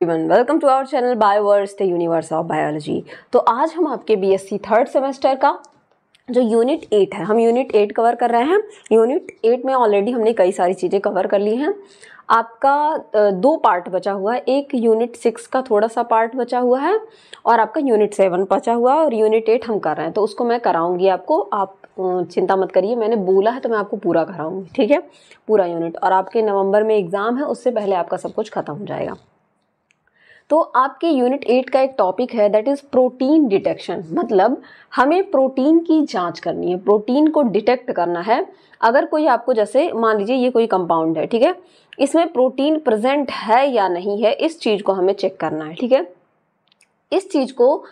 Welcome to our channel Bioverse the universe of biology तो आज हम आपके बीएससी थर्ड सेमेस्टर का, जो यूनिट एट है, हम यूनिट एट कवर कर रहे हैं। यूनिट एट में ऑलरेडी हमने कई सारी चीज़ें कवर कर ली हैं। आपका दो पार्ट बचा हुआ है। एक यूनिट सिक्स का थोड़ा सा पार्ट बचा हुआ है और आपका यूनिट सेवन बचा हुआ है और यूनिट एट हम कर रहे हैं। तो उसको मैं कराऊँगी आपको। आप चिंता मत करिए, मैंने बोला है तो मैं आपको पूरा कराऊँगी, ठीक है? पूरा यूनिट और आपके नवंबर में एग्ज़ाम है, उससे पहले आपका सब कुछ ख़त्म हो जाएगा। तो आपके यूनिट एट का एक टॉपिक है दैट इज़ प्रोटीन डिटेक्शन मतलब हमें प्रोटीन की जाँच करनी है प्रोटीन को डिटेक्ट करना है। अगर कोई आपको जैसे मान लीजिए ये कोई कंपाउंड है, ठीक है? इसमें प्रोटीन प्रेजेंट है या नहीं है, इस चीज़ को हमें चेक करना है, ठीक है? इस चीज़ को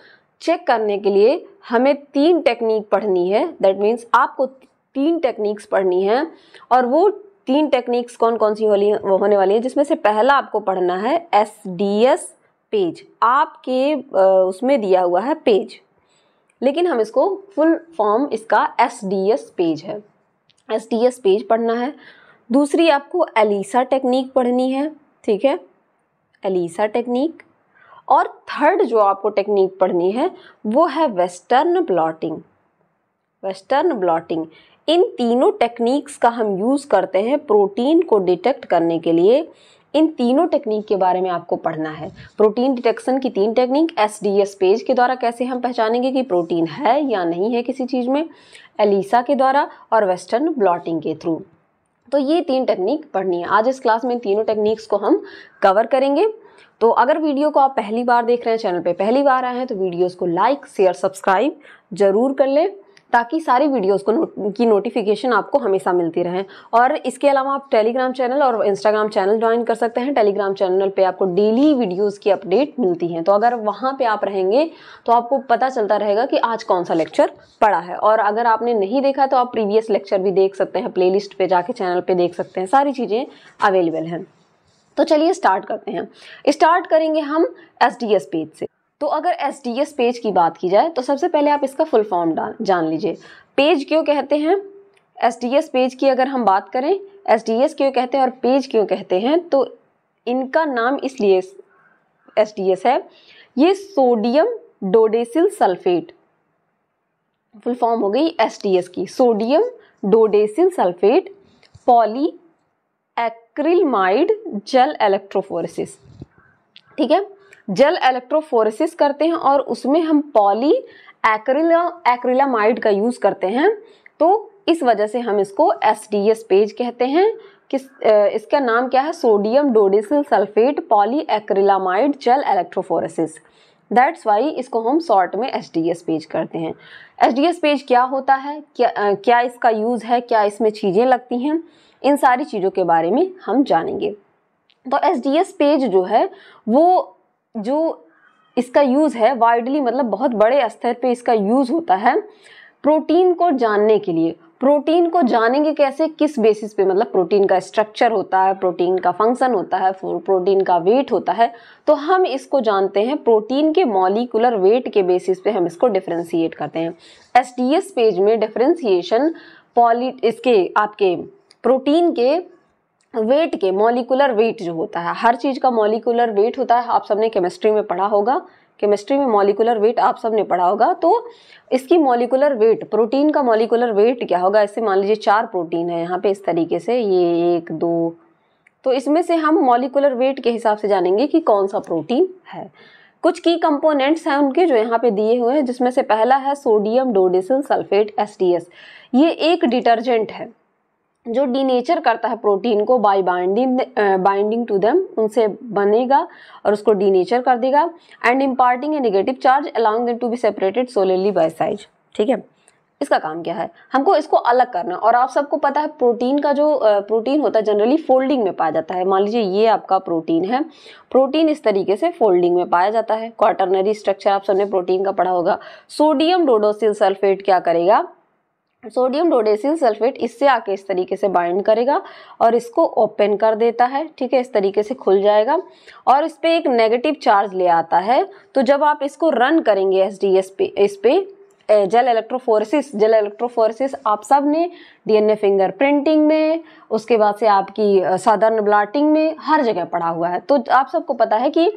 चेक करने के लिए हमें तीन टेक्निक पढ़नी है दैट मीन्स आपको तीन टेक्निक्स पढ़नी है, और वो तीन टेक्निक्स कौन कौन सी होली होने वाली है, जिसमें से पहला आपको पढ़ना है एस डी एस पेज, आपके उसमें दिया हुआ है पेज। लेकिन हम इसको फुल फॉर्म इसका एस डी एस पेज है। एस डी एस पेज पढ़ना है। दूसरी आपको एलिसा टेक्निक पढ़नी है, ठीक है? एलिसा टेक्निक और थर्ड जो आपको टेक्निक पढ़नी है, वो है वेस्टर्न ब्लॉटिंग वेस्टर्न ब्लॉटिंग इन तीनों टेक्निक्स का हम यूज़ करते हैं प्रोटीन को डिटेक्ट करने के लिए। इन तीनों टेक्निक के बारे में आपको पढ़ना है। प्रोटीन डिटेक्शन की तीन technique S D S page के द्वारा कैसे हम पहचानेंगे कि प्रोटीन है या नहीं है किसी चीज़ में एलिसा के द्वारा और वेस्टर्न ब्लॉटिंग के थ्रू तो ये तीन टेक्निक पढ़नी है। आज इस क्लास में तीनों टेक्निक्स को हम कवर करेंगे। तो अगर वीडियो को आप पहली बार देख रहे हैं, चैनल पे पहली बार आए हैं तो वीडियोस को लाइक शेयर सब्सक्राइब ज़रूर कर लें। ताकि सारी वीडियोस को की नोटिफिकेशन आपको हमेशा मिलती रहे। और इसके अलावा आप टेलीग्राम चैनल और इंस्टाग्राम चैनल ज्वाइन कर सकते हैं। टेलीग्राम चैनल पे आपको डेली वीडियोस की अपडेट मिलती हैं। तो अगर वहाँ पे आप रहेंगे तो आपको पता चलता रहेगा कि आज कौन सा लेक्चर पड़ा है। और अगर आपने नहीं देखा तो आप प्रीवियस लेक्चर भी देख सकते हैं। प्ले पे जाके चैनल पर देख सकते हैं। सारी चीज़ें अवेलेबल हैं। तो चलिए स्टार्ट करते हैं। स्टार्ट करेंगे हम एसडीएस पेज से। तो अगर एस डी एस पेज की बात की जाए तो सबसे पहले आप इसका फुल फॉर्म जान लीजिए। पेज क्यों कहते हैं? एस डी एस पेज की अगर हम बात करें एस डी एस क्यों कहते हैं और पेज क्यों कहते हैं तो इनका नाम इसलिए एस डी एस है। ये sodium dodecyl sulphate full form हो गई एस की। Sodium dodecyl sulphate poly acrylamide gel electrophoresis ठीक है? जल इलेक्ट्रोफोरेसिस करते हैं और उसमें हम पॉली एक्रिला एक्रिलामाइड का यूज़ करते हैं। तो इस वजह से हम इसको एस डी एस पेज कहते हैं। किस इसका नाम क्या है? Sodium dodecyl sulphate poly acrylamide gel electrophoresis that's why इसको हम शॉर्ट में एस डी एस पेज करते हैं। एस डी एस पेज क्या होता है? क्या आ, क्या इसका यूज़ है? क्या इसमें चीज़ें लगती हैं? इन सारी चीज़ों के बारे में हम जानेंगे। तो एस डी एस पेज जो है वो जो इसका यूज़ है वाइडली मतलब बहुत बड़े स्तर पे इसका यूज़ होता है, प्रोटीन को जानने के लिए। प्रोटीन को जानेंगे कैसे, किस बेसिस पे? मतलब प्रोटीन का स्ट्रक्चर होता है, प्रोटीन का फ़ंक्शन होता है प्रोटीन का वेट होता है। तो हम इसको जानते हैं, प्रोटीन के मॉलिकुलर वेट के बेसिस पे हम इसको डिफ्रेंशिएट करते हैं। एस पेज में डिफ्रेंशिएशन पॉली इसके, आपके प्रोटीन के वेट के मॉलिकुलर वेट जो होता है, हर चीज़ का मॉलिकुलर वेट होता है, आप सबने केमिस्ट्री में पढ़ा होगा। केमिस्ट्री में मॉलिकुलर वेट आप सबने पढ़ा होगा। तो इसकी मॉलिकुलर वेट प्रोटीन का मॉलिकुलर वेट क्या होगा? ऐसे मान लीजिए चार प्रोटीन है, यहाँ पे इस तरीके से, ये एक, दो। तो इसमें से हम मॉलिकुलर वेट के हिसाब से जानेंगे कि कौन सा प्रोटीन है। कुछ की कंपोनेंट्स हैं उनके जो यहाँ पे दिए हुए हैं, जिसमें से पहला है सोडियम डोडिसिल सल्फेट एस ये एक डिटर्जेंट है। जो डीनेचर करता है प्रोटीन को by binding binding to them उनसे बनेगा और उसको डीनेचर कर देगा and imparting a negative charge allowing them to be separated solely by size ठीक है? इसका काम क्या है? हमको इसको अलग करना और आप सबको पता है प्रोटीन का जो प्रोटीन होता है जनरली फोल्डिंग में पाया जाता है। मान लीजिए ये आपका प्रोटीन है। प्रोटीन इस तरीके से फोल्डिंग में पाया जाता है। क्वार्टरनरी स्ट्रक्चर आप सबने प्रोटीन का पढ़ा होगा। सोडियम डोडोसिल सल्फेट क्या करेगा? सोडियम डोडेसिल सल्फेट इससे आके इस तरीके से बाइंड करेगा और इसको ओपन कर देता है, ठीक है, इस तरीके से खुल जाएगा। और इस पर एक नेगेटिव चार्ज ले आता है। तो जब आप इसको रन करेंगे एस डी एस पे इस पर जेल इलेक्ट्रोफोरेसिस जेल इलेक्ट्रोफोरेसिस, आप सबने डीएनए फिंगर प्रिंटिंग में, उसके बाद से आपकी साधारण ब्लाटिंग में हर जगह पढ़ा हुआ है। तो आप सबको पता है कि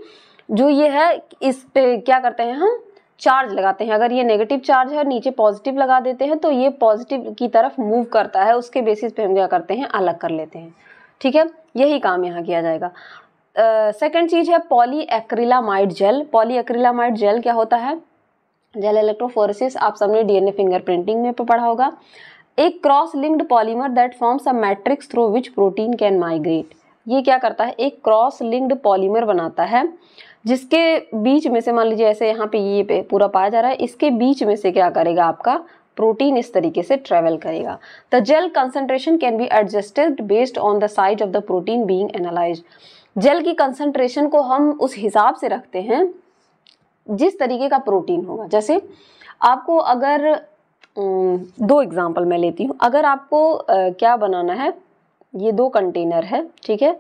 जो ये है, इस पे क्या करते हैं हम? चार्ज लगाते हैं। अगर ये नेगेटिव चार्ज है नीचे पॉजिटिव लगा देते हैं तो ये पॉजिटिव की तरफ़ मूव करता है। उसके बेसिस पे हम क्या करते हैं? अलग कर लेते हैं। ठीक है? यही काम यहाँ किया जाएगा। सेकंड uh, चीज़ है poly acrylamide gel poly acrylamide gel क्या होता है? जेल इलेक्ट्रोफोरेसिस आप सबने डीएनए फिंगरप्रिंटिंग में पढ़ा होगा। एक cross linked polymer that forms a matrix through which protein can migrate ये क्या करता है? एक क्रॉस लिंक्ड पॉलीमर बनाता है। जिसके बीच में से मान लीजिए ऐसे यहाँ पे ये पे पूरा पाया जा रहा है, इसके बीच में से क्या करेगा आपका? प्रोटीन इस तरीके से ट्रेवल करेगा। The gel concentration can be adjusted based on the size of the protein being analyse gel की कंसंट्रेशन को हम उस हिसाब से रखते हैं, जिस तरीके का प्रोटीन होगा। जैसे आपको अगर दो एग्ज़ाम्पल मैं लेती हूँ। अगर आपको क्या बनाना है? ये दो कंटेनर है, ठीक है?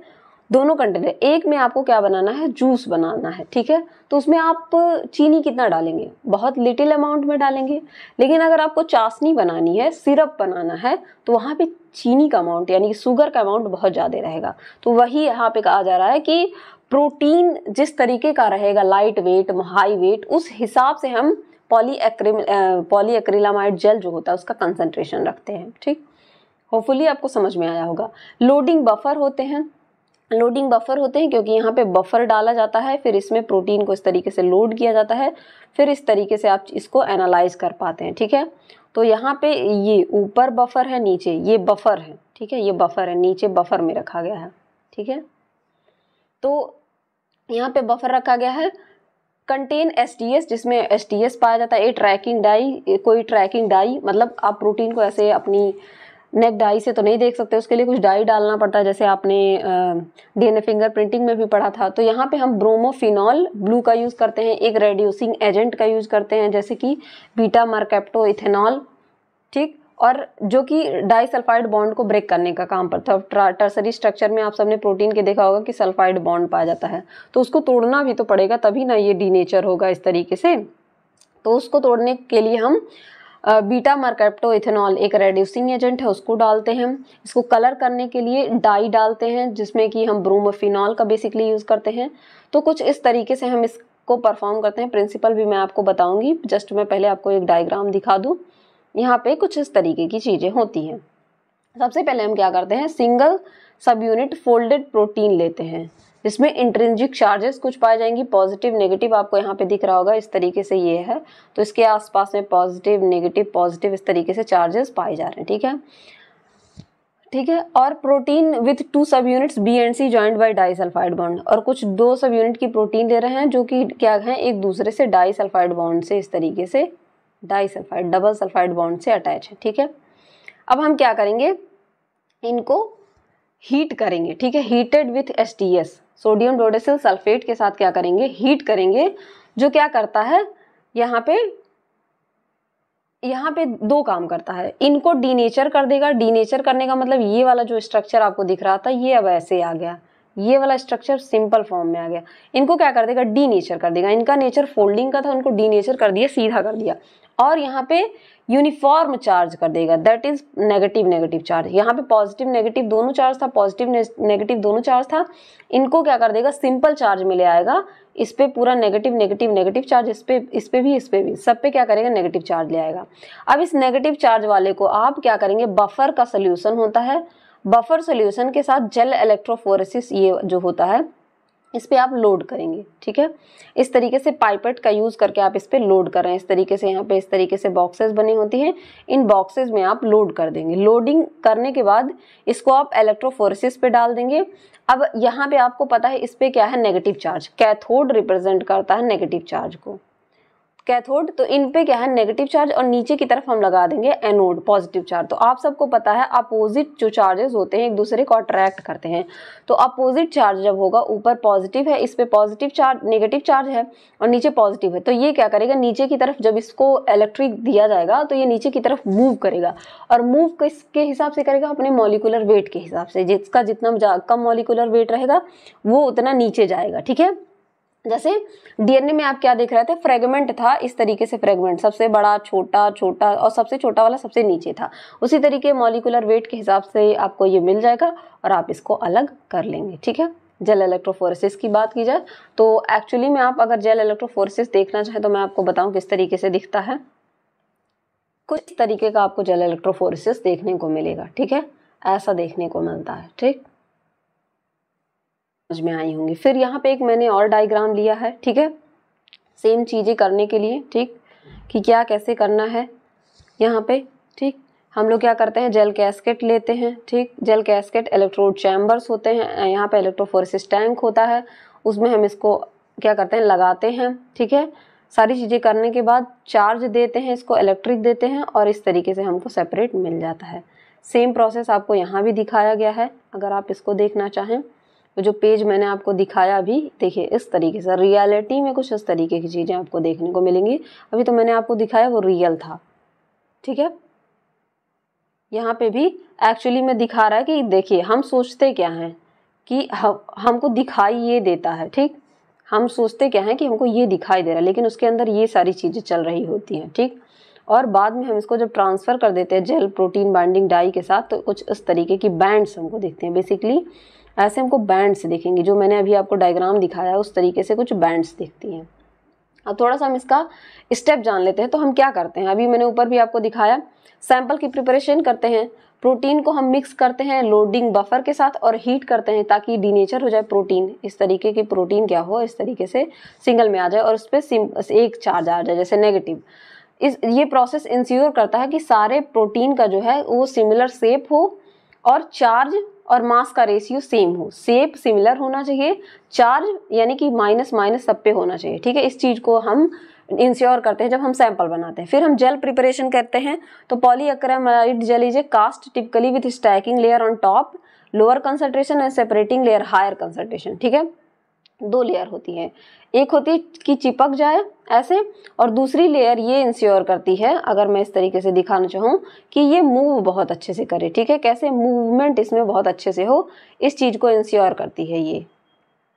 दोनों कंटेनर एक में आपको क्या बनाना है? जूस बनाना है, ठीक है? तो उसमें आप चीनी कितना डालेंगे? बहुत लिटिल अमाउंट में डालेंगे। लेकिन अगर आपको चाशनी बनानी है सिरप बनाना है तो वहाँ पे चीनी का अमाउंट यानी कि शुगर का अमाउंट बहुत ज़्यादा रहेगा। तो वही यहाँ पे कहा जा रहा है कि प्रोटीन जिस तरीके का रहेगा लाइट वेट हाई वेट उस हिसाब से हम पॉली एक्रिलामाइड जेल जो होता है, उसका कंसंट्रेशन रखते हैं, ठीक? होपफुली आपको समझ में आया होगा। लोडिंग बफर होते हैं। लोडिंग बफर होते हैं क्योंकि यहाँ पे बफर डाला जाता है, फिर इसमें प्रोटीन को इस तरीके से लोड किया जाता है, फिर इस तरीके से आप इसको एनालाइज कर पाते हैं, ठीक है? तो यहाँ पे ये ऊपर बफर है, नीचे ये बफर है, ठीक है? ये बफर है, नीचे बफर में रखा गया है, ठीक है? तो यहाँ पे बफर रखा गया है कंटेन एस टी एस जिसमें एस टी एस पाया जाता है ए ट्रैकिंग डाई कोई ट्रैकिंग डाई मतलब आप प्रोटीन को ऐसे अपनी नेक डाई से तो नहीं देख सकते, उसके लिए कुछ डाई डालना पड़ता है, जैसे आपने डीएनए फिंगर प्रिंटिंग में भी पढ़ा था। तो यहाँ पे हम ब्रोमोफिनॉल ब्लू का यूज़ करते हैं, एक रेड्यूसिंग एजेंट का यूज़ करते हैं, जैसे कि बीटा मार्केप्टो इथेनॉल, ठीक? और जो कि डाई सल्फाइड बॉन्ड को ब्रेक करने का काम करता है टर्सरी स्ट्रक्चर में आप सबने प्रोटीन के देखा होगा कि सल्फाइड बॉन्ड पाया जाता है। तो उसको तोड़ना भी तो पड़ेगा, तभी ना ये डी नेचर होगा इस तरीके से। तो उसको तोड़ने के लिए हम बीटा मार्केप्टो इथेनॉल एक रेड्यूसिंग एजेंट है, उसको डालते हैं। इसको कलर करने के लिए डाई डालते हैं, जिसमें कि हम ब्रोमोफिनॉल का बेसिकली यूज़ करते हैं। तो कुछ इस तरीके से हम इसको परफॉर्म करते हैं। प्रिंसिपल भी मैं आपको बताऊँगी। जस्ट मैं पहले आपको एक डायग्राम दिखा दूँ। यहाँ पे कुछ इस तरीके की चीज़ें होती हैं। सबसे पहले हम क्या करते हैं? सिंगल सब यूनिट फोल्डेड प्रोटीन लेते हैं। जिसमें इंट्रेंजिक चार्जेस कुछ पाए जाएँगी। पॉजिटिव नेगेटिव आपको यहाँ पे दिख रहा होगा। इस तरीके से ये है। तो इसके आसपास में पॉजिटिव नेगेटिव पॉजिटिव इस तरीके से चार्जेस पाए जा रहे हैं। ठीक है? ठीक है? और protein with two subunits B and C joint by disulphide bond और कुछ दो सब यूनिट की प्रोटीन दे रहे हैं, जो कि क्या है? एक दूसरे से डाई सल्फाइड बॉन्ड से इस तरीके से disulphide double sulphide bond से अटैच है। ठीक है? अब हम क्या करेंगे? इनको हीट करेंगे। ठीक है? Heated with S T S sodium dodecyl sulphate के साथ क्या करेंगे? हीट करेंगे, जो क्या करता है, यहाँ पे यहाँ पे दो काम करता है। इनको डीनेचर कर देगा। डीनेचर करने का मतलब ये वाला जो स्ट्रक्चर आपको दिख रहा था, ये अब ऐसे आ गया। ये वाला स्ट्रक्चर सिंपल फॉर्म में आ गया। इनको क्या कर देगा? डी नेचर कर देगा। इनका नेचर फोल्डिंग का था, उनको डी नेचर कर दिया, सीधा कर दिया। और यहाँ पे यूनिफॉर्म चार्ज कर देगा। That is negative negative charge यहाँ पे पॉजिटिव नेगेटिव दोनों चार्ज था पॉजिटिव नेगेटिव दोनों चार्ज था। इनको क्या कर देगा? सिंपल चार्ज में ले आएगा। इस पर पूरा नेगेटिव नेगेटिव नेगेटिव चार्ज इस पे इस पे भी, इस पे भी। सब पे क्या करेगा? नेगेटिव चार्ज ले आएगा। अब इस नेगेटिव चार्ज वाले को आप क्या करेंगे? बफर का सोल्यूशन होता है। बफर सोल्यूशन के साथ जेल इलेक्ट्रोफोरेसिस ये जो होता है इस पर आप लोड करेंगे, ठीक है? इस तरीके से पाइपेट का यूज़ करके आप इस पर लोड कर रहे हैं। इस तरीके से यहाँ पे इस तरीके से बॉक्सेस बनी होती हैं। इन बॉक्सेस में आप लोड कर देंगे। लोडिंग करने के बाद इसको आप इलेक्ट्रोफोरेसिस पे डाल देंगे। अब यहाँ पे आपको पता है इस पर क्या है? नेगेटिव चार्ज कैथोड रिप्रेजेंट करता है नेगेटिव चार्ज को। कैथोड तो इन पे क्या है नेगेटिव चार्ज और नीचे की तरफ़ हम लगा देंगे एनोड पॉजिटिव चार्ज तो आप सबको पता है अपोजिट जो चार्जेस होते हैं, एक दूसरे को अट्रैक्ट करते हैं. तो अपोजिट चार्ज जब होगा, ऊपर पॉजिटिव है, इस पे पॉजिटिव चार्ज नेगेटिव चार्ज है और नीचे पॉजिटिव है. तो ये क्या करेगा, नीचे की तरफ़ जब इसको इलेक्ट्रिक दिया जाएगा तो ये नीचे की तरफ़ मूव करेगा. और मूव किसके हिसाब से करेगा, अपने मॉलिकुलर वेट के हिसाब से. जिसका जितना कम मॉलिकुलर वेट रहेगा, वो उतना नीचे जाएगा. ठीक है? जैसे डीएनए में आप क्या देख रहे थे? फ्रेगमेंट था, इस तरीके से फ्रेगमेंट। सबसे बड़ा, छोटा छोटा और सबसे छोटा वाला सबसे नीचे था। उसी तरीके मॉलिकुलर वेट के हिसाब से आपको ये मिल जाएगा और आप इसको अलग कर लेंगे, ठीक है? जेल इलेक्ट्रोफोरेसिस की बात की जाए तो एक्चुअली में आप अगर जेल इलेक्ट्रोफोरेसिस देखना चाहें तो मैं आपको बताऊँ किस तरीके से दिखता है। कुछ तरीके का आपको जेल इलेक्ट्रोफोरेसिस देखने को मिलेगा, ठीक है? ऐसा देखने को मिलता है, ठीक? समझ में आई होंगी। फिर यहाँ पे एक मैंने और डायग्राम लिया है, ठीक है? सेम चीज़ें करने के लिए, ठीक? कि क्या कैसे करना है यहाँ पे, ठीक? हम लोग क्या करते हैं? जेल कैस्केट लेते हैं, ठीक? जेल कैस्केट इलेक्ट्रोड चैम्बर्स होते हैं यहाँ पे इलेक्ट्रोफोरेसिस टैंक होता है। उसमें हम इसको क्या करते हैं? लगाते हैं, ठीक है? सारी चीज़ें करने के बाद चार्ज देते हैं, इसको इलेक्ट्रिक देते हैं और इस तरीके से हमको सेपरेट मिल जाता है। सेम प्रोसेस आपको यहाँ भी दिखाया गया है, अगर आप इसको देखना चाहें। तो जो पेज मैंने आपको दिखाया अभी देखिए, इस तरीके से रियलिटी में कुछ इस तरीके की चीज़ें आपको देखने को मिलेंगी। अभी तो मैंने आपको दिखाया वो रियल था, ठीक है? यहाँ पे भी एक्चुअली में दिखा रहा है कि देखिए, हम सोचते क्या हैं कि हमको दिखाई ये देता है, ठीक? हम सोचते क्या हैं कि हमको ये दिखाई दे रहा है, लेकिन उसके अंदर ये सारी चीज़ें चल रही होती हैं, ठीक? और बाद में हम इसको जब ट्रांसफ़र कर देते हैं जेल प्रोटीन बाइंडिंग डाई के साथ तो कुछ इस तरीके की बैंड्स हमको देखते हैं बेसिकली ऐसे हमको बैंड्स देखेंगे, जो मैंने अभी आपको डायग्राम दिखाया उस तरीके से कुछ बैंड्स दिखती हैं। अब थोड़ा सा हम इसका स्टेप जान लेते हैं तो हम क्या करते हैं? अभी मैंने ऊपर भी आपको दिखाया सैंपल की प्रिपरेशन करते हैं प्रोटीन को हम मिक्स करते हैं लोडिंग बफर के साथ और हीट करते हैं, ताकि डीनेचर हो जाए प्रोटीन इस तरीके की प्रोटीन क्या हो, इस तरीके से सिंगल में आ जाए और उस पर एक चार्ज आ जाए, जैसे नेगेटिव इस, ये प्रोसेस इंश्योर करता है कि सारे प्रोटीन का जो है, वो सिमिलर शेप हो और चार्ज और मास का रेशियो सेम हो। सेप सिमिलर होना चाहिए। चार्ज यानी कि माइनस माइनस सब पे होना चाहिए। ठीक है? इस चीज़ को हम इंश्योर करते हैं जब हम सैंपल बनाते हैं। फिर हम जेल प्रिपरेशन करते हैं। तो poly polyacrylamide gel is a cast typically with stacking layer on top lower concentration and separating layer higher concentration ठीक है? दो लेयर होती है। एक होती है कि चिपक जाए ऐसे, और दूसरी लेयर ये इंश्योर करती है, अगर मैं इस तरीके से दिखाना चाहूँ, कि ये मूव बहुत अच्छे से करे, ठीक है? कैसे मूवमेंट इसमें बहुत अच्छे से हो, इस चीज़ को इंश्योर करती है ये।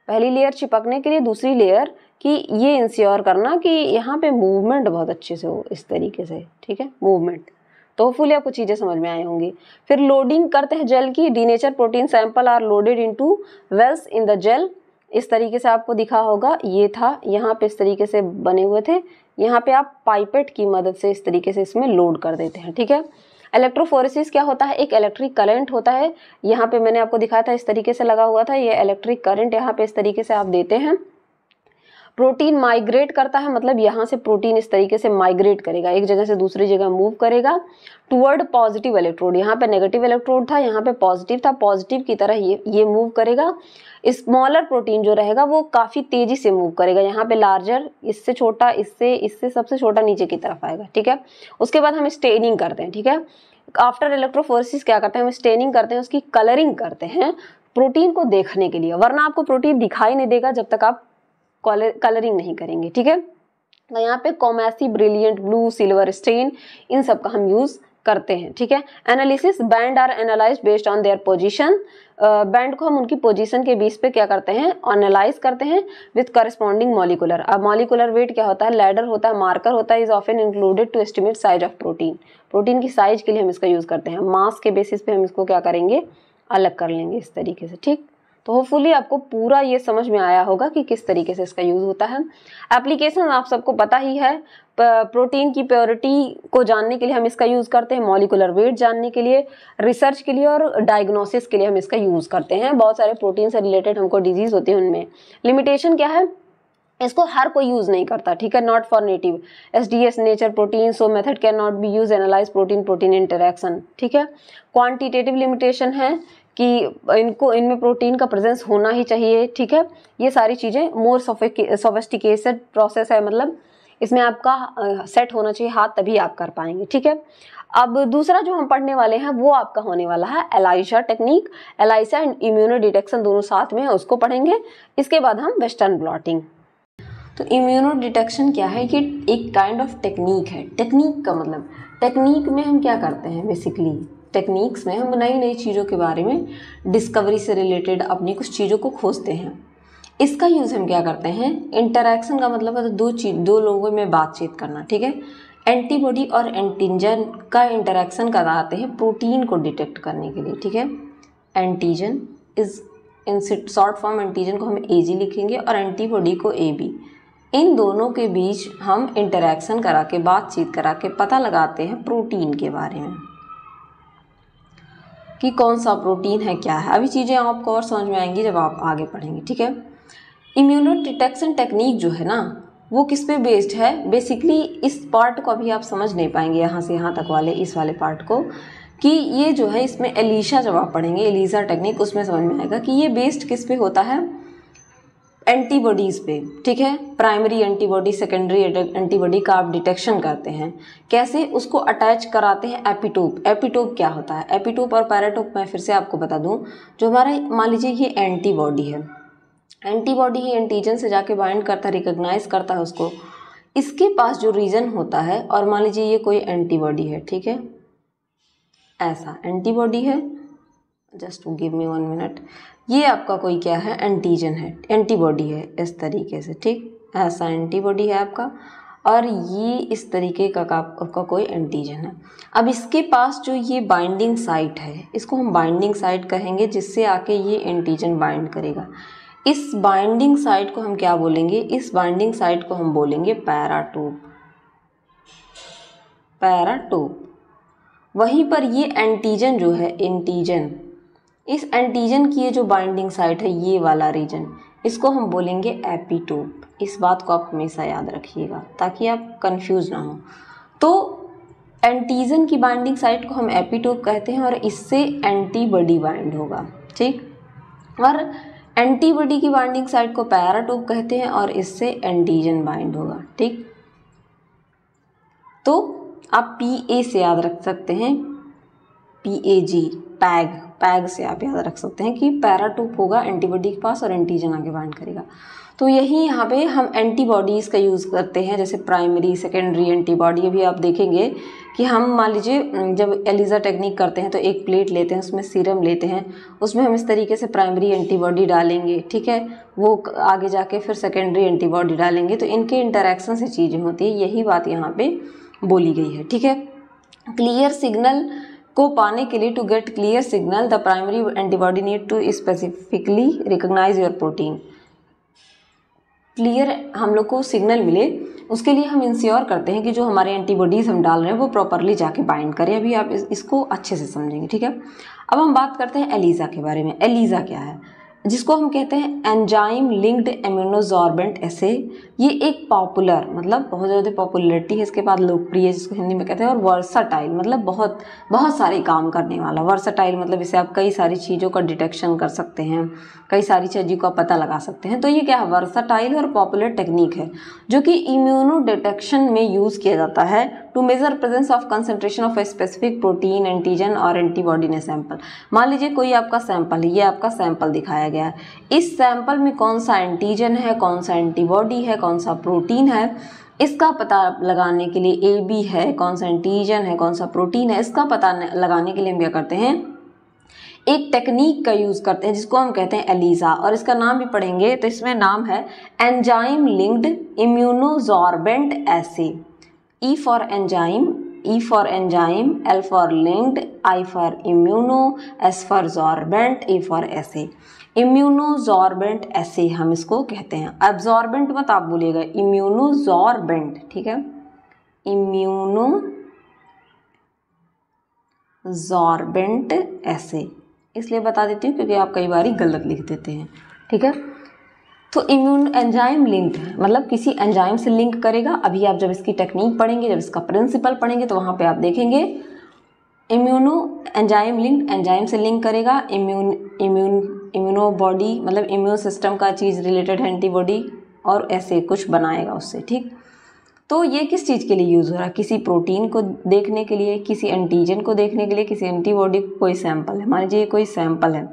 पहली लेयर चिपकने के लिए, दूसरी लेयर कि ये इंश्योर करना कि यहाँ पे मूवमेंट बहुत अच्छे से हो, इस तरीके से, ठीक है? मूवमेंट तो फुली आपको चीज़ें समझ में आई होंगी। फिर लोडिंग करते हैं जेल की। Denature protein sample are loaded into wells in the gel इस तरीके से आपको दिखा होगा, ये था, यहाँ पे इस तरीके से बने हुए थे, यहाँ पे आप पाइपेट की मदद से इस तरीके से इसमें लोड कर देते हैं, ठीक है? इलेक्ट्रोफोरेसिस क्या होता है? एक इलेक्ट्रिक करंट होता है, यहाँ पे मैंने आपको दिखाया था, इस तरीके से लगा हुआ था, ये इलेक्ट्रिक करंट यहाँ पे इस तरीके से आप देते हैं। प्रोटीन माइग्रेट करता है मतलब यहाँ से प्रोटीन इस तरीके से माइग्रेट करेगा, एक जगह से दूसरी जगह मूव करेगा टुवर्ड पॉजिटिव इलेक्ट्रोड यहाँ पे नेगेटिव इलेक्ट्रोड था, यहाँ पे पॉजिटिव था पॉजिटिव की तरह ये ये मूव करेगा स्मॉलर प्रोटीन जो रहेगा वो काफ़ी तेज़ी से मूव करेगा, यहाँ पे लार्जर इससे छोटा, इससे इससे सबसे छोटा नीचे की तरफ़ आएगा, ठीक है? उसके बाद हम स्टेनिंग करते हैं, ठीक है? आफ्टर इलेक्ट्रोफोर्सिस क्या करते हैं, हम स्टेनिंग करते हैं, उसकी कलरिंग करते हैं, प्रोटीन को देखने के लिए, वरना आपको प्रोटीन दिखाई नहीं देगा जब तक आप कलरिंग नहीं करेंगे, ठीक है? तो यहाँ पे Coomassie brilliant blue silver stain इन सब का हम यूज़ करते हैं, ठीक है? Analysis band are analyse based on their position band को हम उनकी पोजीशन के बीच पे क्या करते हैं? एनालाइज करते हैं विथ करस्पॉन्डिंग मॉलिकुलर अब मॉलिकुलर वेट क्या होता है? लैडर होता है मार्कर होता है is often included to estimate size of protein protein की साइज़ के लिए हम इसका यूज़ करते हैं। मास के बेसिस पे हम इसको क्या करेंगे? अलग कर लेंगे इस तरीके से, ठीक? तो होपफुली आपको पूरा ये समझ में आया होगा कि किस तरीके से इसका यूज़ होता है। एप्लीकेशन आप सबको पता ही है प्रोटीन की प्योरिटी को जानने के लिए हम इसका यूज़ करते हैं मॉलिकुलर वेट जानने के लिए रिसर्च के लिए और डायग्नोसिस के लिए हम इसका यूज़ करते हैं। बहुत सारे प्रोटीन से रिलेटेड हमको डिज़ीज़ होते हैं उनमें। लिमिटेशन क्या है? इसको हर कोई यूज़ नहीं करता, ठीक है? Not for native S D S nature protein so method can not be use analyse protein protein interaction ठीक है? क्वांटिटेटिव लिमिटेशन है। कि इनको, इनमें प्रोटीन का प्रेजेंस होना ही चाहिए, ठीक है? ये सारी चीज़ें मोर सोफिस्टिकेटेड प्रोसेस है मतलब इसमें आपका सेट होना चाहिए, हाथ तभी आप कर पाएँगे, ठीक है? अब दूसरा जो हम पढ़ने वाले हैं, वो आपका होने वाला है ELISA technique ELISA and immunodetection दोनों साथ में है उसको पढ़ेंगे। इसके बाद हम वेस्टर्न ब्लॉटिंग तो इम्यूनो डिटेक्शन क्या है कि एक काइंड ऑफ़ टेक्निक है। टेक्निक का मतलब टेक्निक में हम क्या करते हैं बेसिकली टेक्निक्स में हम नई नई चीज़ों के बारे में डिस्कवरी से रिलेटेड अपनी कुछ चीज़ों को खोजते हैं। इसका यूज़ हम क्या करते हैं? इंटरैक्शन का मतलब है तो दो चीज़, दो लोगों में बातचीत करना, ठीक है? एंटीबॉडी और एंटीजन का इंटरेक्शन कराते हैं प्रोटीन को डिटेक्ट करने के लिए, ठीक है? Antigen is in short form antigen को हम ए जी लिखेंगे और एंटीबॉडी को ए बी इन दोनों के बीच हम इंटरेक्शन करा के, बातचीत करा के पता लगाते हैं प्रोटीन के बारे में। कि कौन सा प्रोटीन है, क्या है। अभी चीज़ें आपको और समझ में आएँगी जब आप आगे पढ़ेंगे, ठीक है। इम्यूनो डिटेक्शन टेक्निक जो है ना, वो किस पे बेस्ड है? बेसिकली इस पार्ट को अभी आप समझ नहीं पाएँगे यहाँ से यहाँ तक वाले, इस वाले पार्ट को, कि ये जो है इसमें एलिशा जब आप पढ़ेंगे एलिजा टेक्निक उसमें समझ में आएगा कि ये बेस्ड किस पे होता है? एंटीबॉडीज़ पे, ठीक है? प्राइमरी एंटीबॉडी, सेकेंडरी एंटीबॉडी का आप डिटेक्शन करते हैं। कैसे? उसको अटैच कराते हैं एपिटोप। एपिटोप क्या होता है? एपिटोप और पैराटोप मैं फिर से आपको बता दूँ, जो हमारा, मान लीजिए ये एंटीबॉडी है। एंटीबॉडी ही एंटीजन से जाके बाइंड करता है, रिकोगनाइज करता है उसको। इसके पास जो रीजन होता है, और मान लीजिए ये कोई एंटीबॉडी है, ठीक है? ऐसा एंटीबॉडी है। Just give me one minute. ये आपका कोई क्या है? एंटीजन है। एंटीबॉडी है इस तरीके से, ठीक? ऐसा एंटीबॉडी है आपका। और ये इस तरीके का आपका कोई एंटीजन है। अब इसके पास जो ये बाइंडिंग साइट है, इसको हम बाइंडिंग साइट कहेंगे, जिससे आके ये एंटीजन बाइंड करेगा। इस बाइंडिंग साइट को हम क्या बोलेंगे? इस बाइंडिंग साइट को हम बोलेंगे पैराटोप पैराटोप वहीं पर ये एंटीजन जो है एंटीजन इस एंटीजन की ये जो बाइंडिंग साइट है, ये वाला रीजन इसको हम बोलेंगे एपीटोप इस बात को आप हमेशा याद रखिएगा, ताकि आप कंफ्यूज ना हो। तो एंटीजन की बाइंडिंग साइट को हम एपीटोप कहते हैं, और इससे एंटीबॉडी बाइंड होगा, ठीक? और एंटीबॉडी की बाइंडिंग साइट को पैराटोप कहते हैं, और इससे एंटीजन बाइंड होगा, ठीक? तो आप पी ए से याद रख सकते हैं। P A G PAG PAG से आप याद रख सकते हैं कि पैराटूप होगा एंटीबॉडी के पास और एंटीजन आगे बाइंड करेगा। तो यही यहाँ पे हम एंटीबॉडीज़ का यूज़ करते हैं, जैसे प्राइमरी, सेकेंडरी एंटीबॉडी, अभी आप देखेंगे कि हम मान लीजिए जब एलिजा टेक्निक करते हैं तो एक प्लेट लेते हैं, उसमें सीरम लेते हैं, उसमें हम इस तरीके से प्राइमरी एंटीबॉडी डालेंगे, ठीक है? वो आगे जाके फिर सेकेंडरी एंटीबॉडी डालेंगे तो इनके इंटरेक्शन से चीज़ें होती है, यही बात यहाँ पर बोली गई है, ठीक है? क्लियर सिग्नल को पाने के लिए to get clear signal the primary antibody need to specifically recognise your protein clear हम लोग को सिग्नल मिले उसके लिए हम इंश्योर करते हैं कि जो हमारे एंटीबॉडीज़ हम डाल रहे हैं वो प्रॉपरली जाके बाइंड करें। अभी आप इस, इसको अच्छे से समझेंगे ठीक है? अब हम बात करते हैं एलिज़ा के बारे में। एलिज़ा क्या है? जिसको हम कहते हैं एंजाइम लिंक्ड एम्यूनोजॉर्बेंट ऐसे ये एक पॉपुलर मतलब बहुत ज़्यादा पॉपुलरिटी है, इसके बाद लोकप्रिय जिसको हिंदी में कहते हैं, और वर्साटाइल मतलब बहुत बहुत सारे काम करने वाला। वर्साटाइल मतलब इसे आप कई सारी चीज़ों का डिटेक्शन कर सकते हैं, कई सारी चीज़ों का पता लगा सकते हैं। तो ये क्या है? वर्साटाइल और पॉपुलर टेक्निक है, जो कि इम्यूनो डिटेक्शन में यूज़ किया जाता है। To measure presence of concentration of a specific protein antigen और एंटीबॉडी ने सैंपल मान लीजिए कोई आपका सैंपल है ये आपका सैंपल दिखाया गया है। इस सैंपल में कौन सा एंटीजन है, कौन सा एंटीबॉडी है, कौन सा प्रोटीन है? इसका पता लगाने के लिए ए बी है, कौन सा एंटीजन है, कौन सा प्रोटीन है, इसका पता लगाने के लिए हम क्या करते हैं? एक टेक्निक का यूज़ करते हैं, जिसको हम कहते हैं एलिजा और इसका नाम भी पढ़ेंगे तो इसमें नाम है enzyme linked immunosorbent assay E for enzyme, E for enzyme, L for linked, I for immuno, S for sorbent, A for assay. Immunosorbent assay हम इसको कहते हैं। एब्जॉर्बेंट मत आप बोलिएगा इम्यूनोजॉर्बेंट ठीक है? इम्यूनो जॉर्बेंट ऐसे इसलिए बता देती हूँ क्योंकि आप कई बार गलत लिख देते हैं ठीक है? तो इम्यून एंजाइम लिंक्ड है। मतलब किसी एंजाइम से लिंक करेगा। अभी आप जब इसकी टेक्निक पढ़ेंगे, जब इसका प्रिंसिपल पढ़ेंगे तो वहाँ पे आप देखेंगे। इम्यूनो एंजाइम लिंक एंजाइम से लिंक करेगा। इम्यून इम्यून इम्यूनो बॉडी मतलब इम्यून सिस्टम का चीज़ रिलेटेड है एंटीबॉडी और ऐसे कुछ बनाएगा उससे, ठीक? तो ये किस चीज़ के लिए यूज़ हो रहा है? किसी प्रोटीन को देखने के लिए, किसी एंटीजन को देखने के लिए, किसी एंटीबॉडी को कोई सैंपल है? मान लीजिए कोई सैंपल है।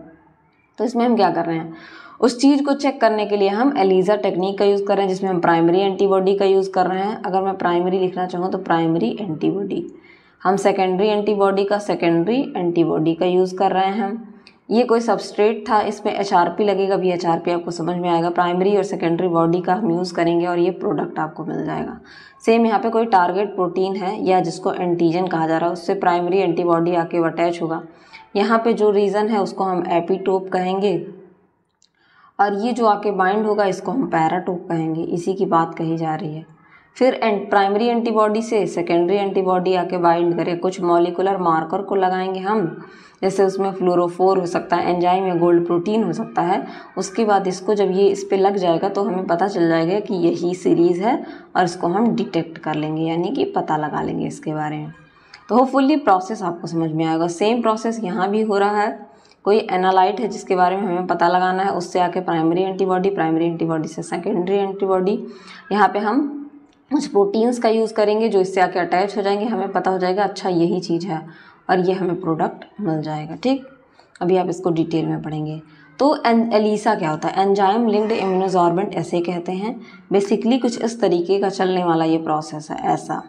तो इसमें हम क्या कर रहे हैं? उस चीज़ को चेक करने के लिए हम एलिजा टेक्निक का यूज़ कर रहे हैं, जिसमें हम प्राइमरी एंटीबॉडी का यूज़ कर रहे हैं। अगर मैं प्राइमरी लिखना चाहूँ तो प्राइमरी एंटीबॉडी हम सेकेंडरी एंटीबॉडी का सेकेंडरी एंटीबॉडी का यूज़ कर रहे हैं ये कोई सबस्ट्रेट था, इसमें एचआरपी लगेगा भी एच आपको समझ में आएगा। प्राइमरी और सेकेंडरी बॉडी का हम यूज़ करेंगे और ये प्रोडक्ट आपको मिल जाएगा। सेम यहाँ पे कोई टारगेट प्रोटीन है या जिसको एंटीजन कहा जा रहा है, उससे प्राइमरी एंटीबॉडी आके अटैच होगा। यहाँ पे जो रीज़न है, उसको हम एपीटोप कहेंगे। और ये जो आके बाइंड होगा, इसको हम पैराटोप कहेंगे। इसी की बात कही जा रही है। फिर एंट प्राइमरी एंटीबॉडी से सेकेंडरी एंटीबॉडी आके बाइंड करे। कुछ मॉलिकुलर मार्कर को लगाएँगे हम। जैसे उसमें फ्लोरोफोर हो सकता है एंजाइम या गोल्ड प्रोटीन हो सकता है। उसके बाद इसको जब ये इस पर लग जाएगा तो हमें पता चल जाएगा कि यही सीरीज़ है और इसको हम डिटेक्ट कर लेंगे, यानी कि पता लगा लेंगे इसके बारे में। तो होपफुली प्रोसेस आपको समझ में आएगा। सेम प्रोसेस यहाँ भी हो रहा है। कोई एनालाइट है जिसके बारे में हमें पता लगाना है, उससे आके प्राइमरी एंटीबॉडी प्राइमरी एंटीबॉडी से सेकेंडरी एंटीबॉडी यहाँ पे हम कुछ प्रोटीन्स का यूज़ करेंगे जो इससे आके अटैच हो जाएँगे। हमें पता हो जाएगा अच्छा यही चीज़ है और ये हमें प्रोडक्ट मिल जाएगा, ठीक? अभी आप इसको डिटेल में पढ़ेंगे। तो एन, एलिसा क्या होता है? एंजाइम लिंक्ड इम्यूनोजॉर्बेंट ऐसे कहते हैं। बेसिकली कुछ इस तरीके का चलने वाला ये प्रोसेस है, ऐसा।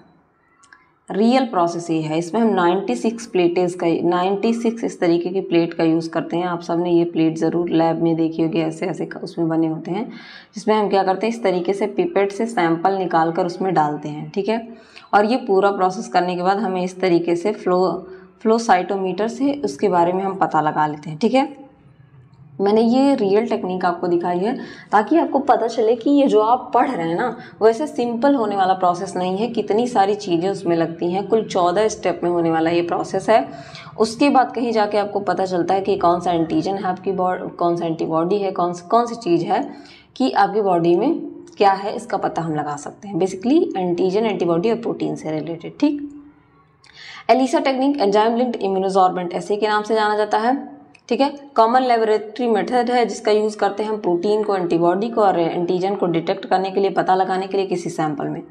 रियल प्रोसेस ये है। इसमें हम 96 प्लेटेज का 96 इस तरीके की प्लेट का यूज़ करते हैं। आप सबने ये प्लेट ज़रूर लैब में देखी होगी, ऐसे ऐसे उसमें बने होते हैं। जिसमें हम क्या करते हैं, इस तरीके से पिपेट से सैंपल निकाल कर उसमें डालते हैं, ठीक है? और ये पूरा प्रोसेस करने के बाद हमें इस तरीके से फ्लो फ्लो साइटोमीटर से उसके बारे में हम पता लगा लेते हैं, ठीक है? मैंने ये रियल टेक्निक आपको दिखाई है, ताकि आपको पता चले कि ये जो आप पढ़ रहे हैं ना वैसे सिंपल होने वाला प्रोसेस नहीं है, कितनी सारी चीज़ें उसमें लगती हैं, कुल चौदह स्टेप में होने वाला ये प्रोसेस है। उसके बाद कहीं जाके आपको पता चलता है कि कौन सा एंटीजन है आपकी बॉडी कौन सा एंटीबॉडी है, कौन कौन सी चीज़ है कि आपकी बॉडी में क्या है, इसका पता हम लगा सकते हैं। बेसिकली एंटीजन एंटीबॉडी और प्रोटीन से रिलेटेड ठीक? ELISA technique enzyme linked immunosorbent assay के नाम से जाना जाता है। ठीक है? कॉमन लेबोरेटरी मेथड है जिसका यूज़ करते हैं हम प्रोटीन को एंटीबॉडी को और एंटीजन को डिटेक्ट करने के लिए, पता लगाने के लिए किसी सैंपल में।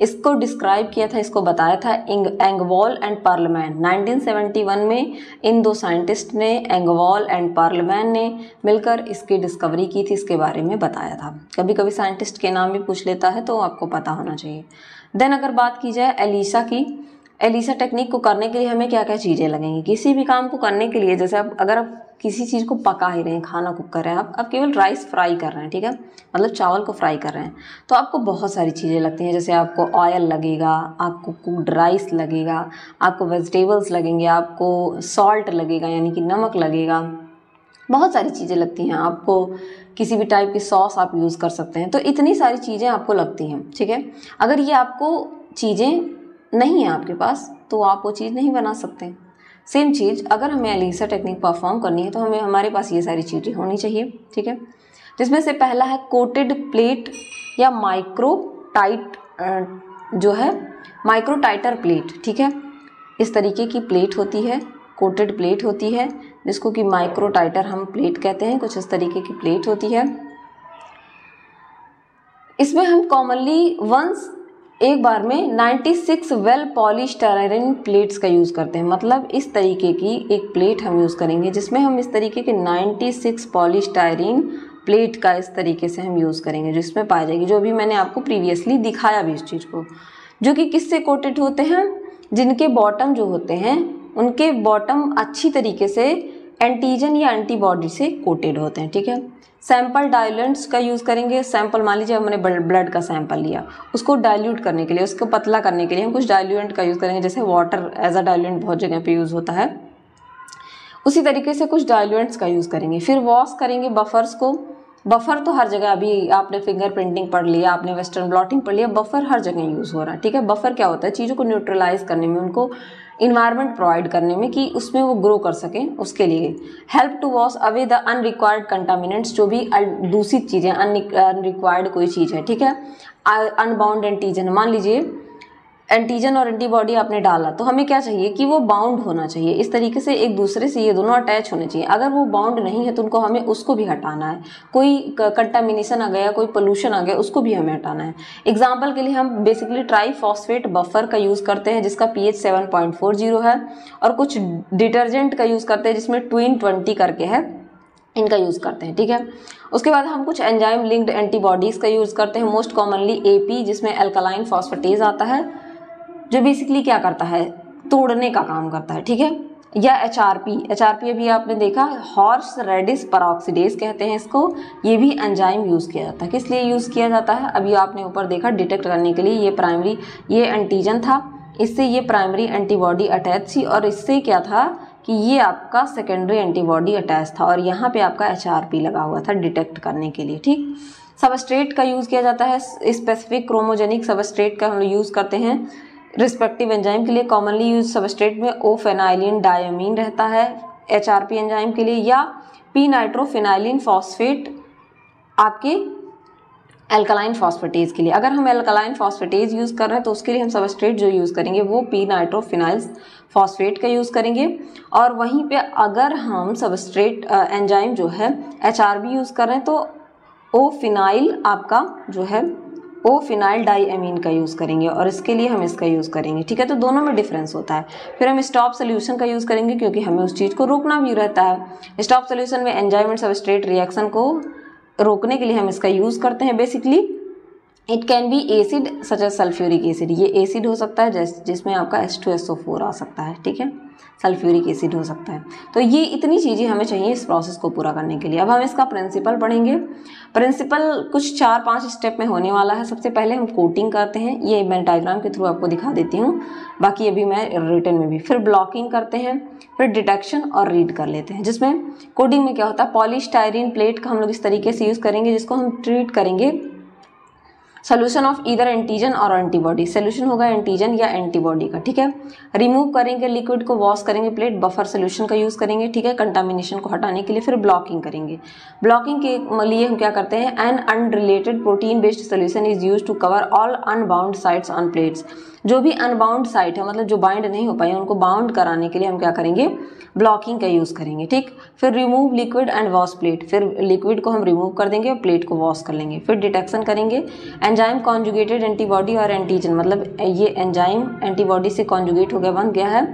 इसको डिस्क्राइब किया था, इसको बताया था एंगवॉल एंड पार्लियामेंट 1971 में इन दो साइंटिस्ट ने एंगवॉल एंड पार्लमैन ने मिलकर इसकी डिस्कवरी की थी, इसके बारे में बताया था। कभी कभी साइंटिस्ट के नाम भी पूछ लेता है तो आपको पता होना चाहिए। देन अगर बात की जाए एलिसा की एलिसा टेक्निक को करने के लिए हमें क्या क्या चीज़ें लगेंगी? किसी भी काम को करने के लिए, जैसे आप अगर आप किसी चीज़ को पका ही रहे हैं, खाना कुक कर रहे हैं, आप अब केवल राइस फ्राई कर रहे हैं, ठीक है? मतलब चावल को फ्राई कर रहे हैं तो आपको बहुत सारी चीज़ें लगती हैं, जैसे आपको ऑयल लगेगा, आपको कुकड राइस लगेगा, आपको वेजिटेबल्स लगेंगे, आपको सॉल्ट लगेगा, यानी कि नमक लगेगा, बहुत सारी चीज़ें लगती हैं, आपको किसी भी टाइप की सॉस आप यूज़ कर सकते हैं तो इतनी सारी चीज़ें आपको लगती हैं, ठीक है? अगर ये आपको चीज़ें नहीं है आपके पास तो आप वो चीज़ नहीं बना सकते। सेम चीज़, अगर हमें एलिसा टेक्निक परफॉर्म करनी है तो हमें, हमारे पास ये सारी चीज़ें होनी चाहिए, ठीक है? जिसमें से पहला है कोटेड प्लेट या माइक्रो टाइट जो है माइक्रो टाइटर प्लेट ठीक है? इस तरीके की प्लेट होती है कोटेड प्लेट होती है, जिसको कि माइक्रो टाइटर हम प्लेट कहते हैं, कुछ इस तरीके की प्लेट होती है। इसमें हम कॉमनली वंस एक बार में 96 वेल पॉलिश टेराइन प्लेट्स का यूज़ करते हैं। मतलब इस तरीके की एक प्लेट हम यूज़ करेंगे, जिसमें हम इस तरीके के 96 पॉलिश टायरिन प्लेट का इस तरीके से हम यूज़ करेंगे, जिसमें पाई जाएगी, जो भी मैंने आपको प्रीवियसली दिखाया भी इस चीज़ को। जो कि किससे कोटेड होते हैं? जिनके बॉटम जो होते हैं, उनके बॉटम अच्छी तरीके से एंटीजन या एंटीबॉडी से कोटेड होते हैं, ठीक है? सैंपल डायलेंट्स का यूज़ करेंगे। सैंपल मान लीजिए हमने ब्लड का सैंपल लिया। उसको डाइल्यूट करने के लिए, उसको पतला करने के लिए हम कुछ डाइल्यूएंट का यूज़ करेंगे। जैसे वाटर एज अ डाइल्यूएंट बहुत जगह पे यूज़ होता है। उसी तरीके से कुछ डाइल्यूएंट्स का यूज़ करेंगे। फिर वॉश करेंगे बफर्स को। बफर तो हर जगह अभी आपने फिंगर प्रिंटिंग पढ़ लिया, आपने वेस्टर्न ब्लॉटिंग पढ़ लिया बफर हर जगह यूज़ हो रहा है, ठीक है? बफर क्या होता है? चीज़ों को न्यूट्रलाइज करने में उनको इन्वायरमेंट प्रोवाइड करने में कि उसमें वो ग्रो कर सकें उसके लिए। Help to wash away the unrequired contaminants जो भी दूषित चीज़ें अनरिक्वायर्ड कोई चीज़ है, ठीक है? अनबाउंड एंटीजन मान लीजिए एंटीजन और एंटीबॉडी आपने डाला तो हमें क्या चाहिए कि वो बाउंड होना चाहिए। इस तरीके से एक दूसरे से ये दोनों अटैच होने चाहिए। अगर वो बाउंड नहीं है तो उनको हमें उसको भी हटाना है। कोई कंटामिनेशन आ गया, कोई पोल्यूशन आ गया, उसको भी हमें हटाना है। एग्ज़ाम्पल के लिए हम बेसिकली ट्राई फॉस्फेट बफर का यूज़ करते हैं, जिसका पी एच है, और कुछ डिटर्जेंट का यूज़ करते हैं, जिसमें ट्विन ट्वेंटी करके है, इनका यूज़ करते हैं, ठीक है? उसके बाद हम कुछ एंजाइम लिंक्ड एंटीबॉडीज़ का यूज़ करते हैं मोस्ट कॉमनली एपी जिसमें एल्कलाइन फॉस्फेटेज आता है। जो बेसिकली क्या करता है? तोड़ने का काम करता है, ठीक है? या H R P H R P अभी आपने देखा हॉर्स रेडिस पराक्सीडेज कहते हैं इसको, ये भी एंजाइम यूज़ किया जाता है। किस लिए यूज़ किया जाता है? अभी आपने ऊपर देखा डिटेक्ट करने के लिए ये प्राइमरी ये एंटीजन था। इससे ये प्राइमरी एंटीबॉडी अटैच थी और इससे क्या था कि ये आपका सेकेंडरी एंटीबॉडी अटैच था और यहाँ पे आपका एचआरपी लगा हुआ था डिटेक्ट करने के लिए, ठीक? सबस्ट्रेट का यूज़ किया जाता है। स्पेसिफिक क्रोमोजेनिक सबस्ट्रेट का हम लोग यूज़ करते हैं। रिस्पेक्टिव एंजाइम के लिए कॉमनली यूज़ सबस्ट्रेट में ओ फेनाइलिन डायमीन रहता है एच आर पी एंजाइम के लिए, या पी नाइट्रोफिनाइलिन फॉस्फेट आपके एल्कलाइन फॉस्फेटेज के लिए। अगर हम एल्कलाइन फॉस्फेटेज यूज़ कर रहे हैं तो उसके लिए हम सबस्ट्रेट जो यूज़ करेंगे, वो पी नाइट्रोफिनाइल फॉस्फेट का यूज़ करेंगे। और वहीं पे अगर हम सबस्ट्रेट एंजाइम जो है एचआरबी यूज़ कर रहे हैं तो ओ फिनाइल आपका जो है ओ फिनाइल डाई एमीन का यूज़ करेंगे और इसके लिए हम इसका यूज़ करेंगे, ठीक है? तो दोनों में डिफरेंस होता है। फिर हम स्टॉप सोल्यूशन का यूज़ करेंगे क्योंकि हमें उस चीज़ को रोकना भी रहता है। स्टॉप सोल्यूशन में एंजाइमेंट सबस्ट्रेट रिएक्शन को रोकने के लिए हम इसका यूज़ करते हैं basically it can be acid such as sulphuric acid ये एसिड हो सकता है, जिस, जिसमें आपका S two S O four आ सकता है, ठीक है? सल्फ्यूरिक एसिड हो सकता है। तो ये इतनी चीज़ें हमें चाहिए इस प्रोसेस को पूरा करने के लिए। अब हम इसका प्रिंसिपल पढ़ेंगे। प्रिंसिपल कुछ चार, पाँच स्टेप में होने वाला है। सबसे पहले हम कोटिंग करते हैं। ये मैं डायग्राम के थ्रू आपको दिखा देती हूँ। बाकी अभी मैं रिटर्न में भी। फिर ब्लॉकिंग करते हैं। फिर डिटेक्शन और रीड कर लेते हैं, जिसमें कोडिंग में क्या होता है? पॉलिस्टायरिन प्लेट का हम लोग इस तरीके से यूज़ करेंगे, जिसको हम ट्रीट करेंगे। सोल्यूशन ऑफ़ इधर एंटीजन और एंटीबॉडी सोल्यूशन होगा एंटीजन या एंटीबॉडी का, ठीक है? रिमूव करेंगे लिक्विड को वॉश करेंगे प्लेट बफर सोल्यूशन का यूज़ करेंगे, ठीक है? कंटामिनेशन को हटाने के लिए फिर ब्लॉकिंग करेंगे। ब्लॉकिंग के लिए हम क्या करते हैं? An unrelated protein based solution is use to cover all unbound sides on plates जो भी अनबाउंड साइट है मतलब जो बाइंड नहीं हो पाई, उनको बाउंड कराने के लिए हम क्या करेंगे? ब्लॉकिंग का यूज़ करेंगे, ठीक? फिर remove liquid and wash plate फिर लिक्विड को हम रिमूव कर देंगे और प्लेट को वॉश कर लेंगे। फिर डिटेक्शन करेंगे। एंजाइम कॉन्जुगेटेड एंटीबॉडी और एंटीजन मतलब ये एंजाइम एंटीबॉडी से कॉन्जुगेट हो गया, बन गया है।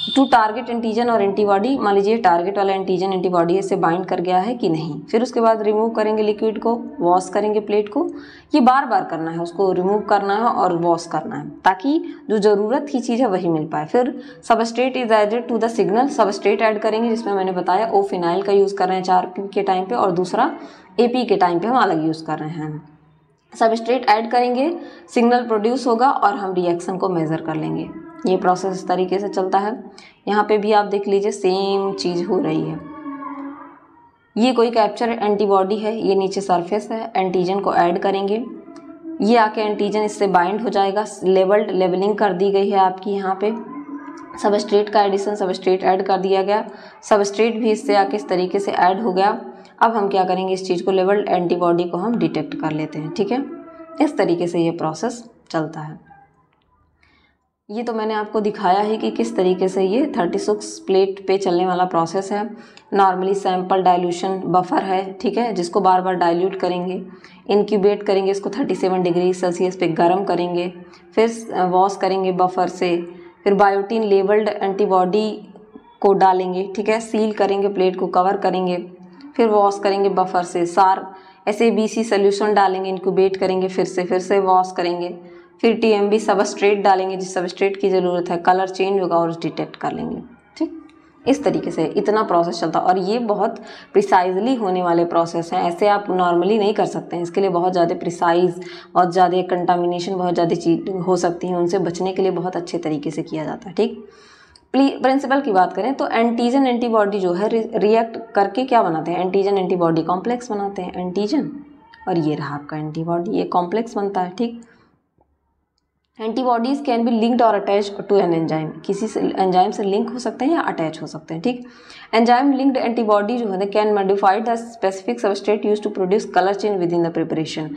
टू टारगेट एंटीजन और एंटीबॉडी मान लीजिए टारगेट वाला एंटीजन एंटीबॉडी इससे बाइंड कर गया है कि नहीं? फिर उसके बाद रिमूव करेंगे लिक्विड को वॉश करेंगे प्लेट को। ये बार बार करना है, उसको रिमूव करना है और वॉश करना है, ताकि जो ज़रूरत की चीज़ है वही मिल पाए। फिर substrate is added to the signal substrate add करेंगे, जिसमें मैंने बताया ओ फिनाइल का यूज़ कर रहे हैं चार के टाइम पर और दूसरा एपी के टाइम पर हम अलग यूज़ कर रहे हैं। सबस्ट्रेट ऐड करेंगे सिग्नल प्रोड्यूस होगा और हम रिएक्शन को मेज़र कर लेंगे। ये प्रोसेस इस तरीके से चलता है। यहाँ पे भी आप देख लीजिए सेम चीज़ हो रही है। ये कोई कैप्चर एंटीबॉडी है, ये नीचे सरफेस है एंटीजन को ऐड करेंगे। ये आके एंटीजन इससे बाइंड हो जाएगा लेवल्ड लेवलिंग कर दी गई है आपकी यहाँ पे। सबस्ट्रेट का एडिशन सबस्ट्रेट ऐड कर दिया गया। सबस्ट्रेट भी इससे आके इस तरीके से ऐड हो गया। अब हम क्या करेंगे, इस चीज़ को लेवल्ड एंटीबॉडी को हम डिटेक्ट कर लेते हैं, ठीक है? इस तरीके से ये प्रोसेस चलता है। ये तो मैंने आपको दिखाया है कि किस तरीके से ये 36 प्लेट पे चलने वाला प्रोसेस है। नॉर्मली सैंपल डाइल्यूशन बफर है, ठीक है, जिसको बार बार डाइल्यूट करेंगे इनक्यूबेट करेंगे, इसको 37 डिग्री सेल्सियस पे गर्म करेंगे, फिर वॉश करेंगे बफर से, फिर बायोटीन लेबल्ड एंटीबॉडी को डालेंगे, ठीक है सील करेंगे प्लेट को कवर करेंगे, फिर वॉश करेंगे बफर से, सार ऐसे बी सी सोल्यूशन डालेंगे इनक्यूबेट करेंगे, फिर से फिर से वॉश करेंगे। फिर टी एम बी सबस्ट्रेट डालेंगे, जिस सबस्ट्रेट की ज़रूरत है कलर चेंज होगा और डिटेक्ट कर लेंगे। ठीक? इस तरीके से इतना प्रोसेस चलता है। और ये बहुत प्रिसाइजली होने वाले प्रोसेस हैं। ऐसे आप नॉर्मली नहीं कर सकते हैं। इसके लिए बहुत ज़्यादा प्रिसाइज बहुत ज़्यादा कंटामिनेशन बहुत ज़्यादा चीज़ हो सकती हैं। उनसे बचने के लिए बहुत अच्छे तरीके से किया जाता है। ठीक? प्रिंसिपल की बात करें तो एंटीजन एंटीबॉडी जो है रिएक्ट करके क्या बनाते हैं? एंटीजन एंटीबॉडी कॉम्प्लेक्स बनाते हैं। एंटीजन और ये रहा आपका एंटीबॉडी ये कॉम्प्लेक्स बनता है। ठीक? एंटीबॉडीज़ कैन बी लिंक्ड और अटैच टू एन एंजाइम किसी से एंजाइम से लिंक हो सकते हैं या अटैच हो सकते हैं, ठीक? एंजाइम लिंक्ड एंटीबॉडी जो है can modified the specific substrate use to produce colour change with in the preparation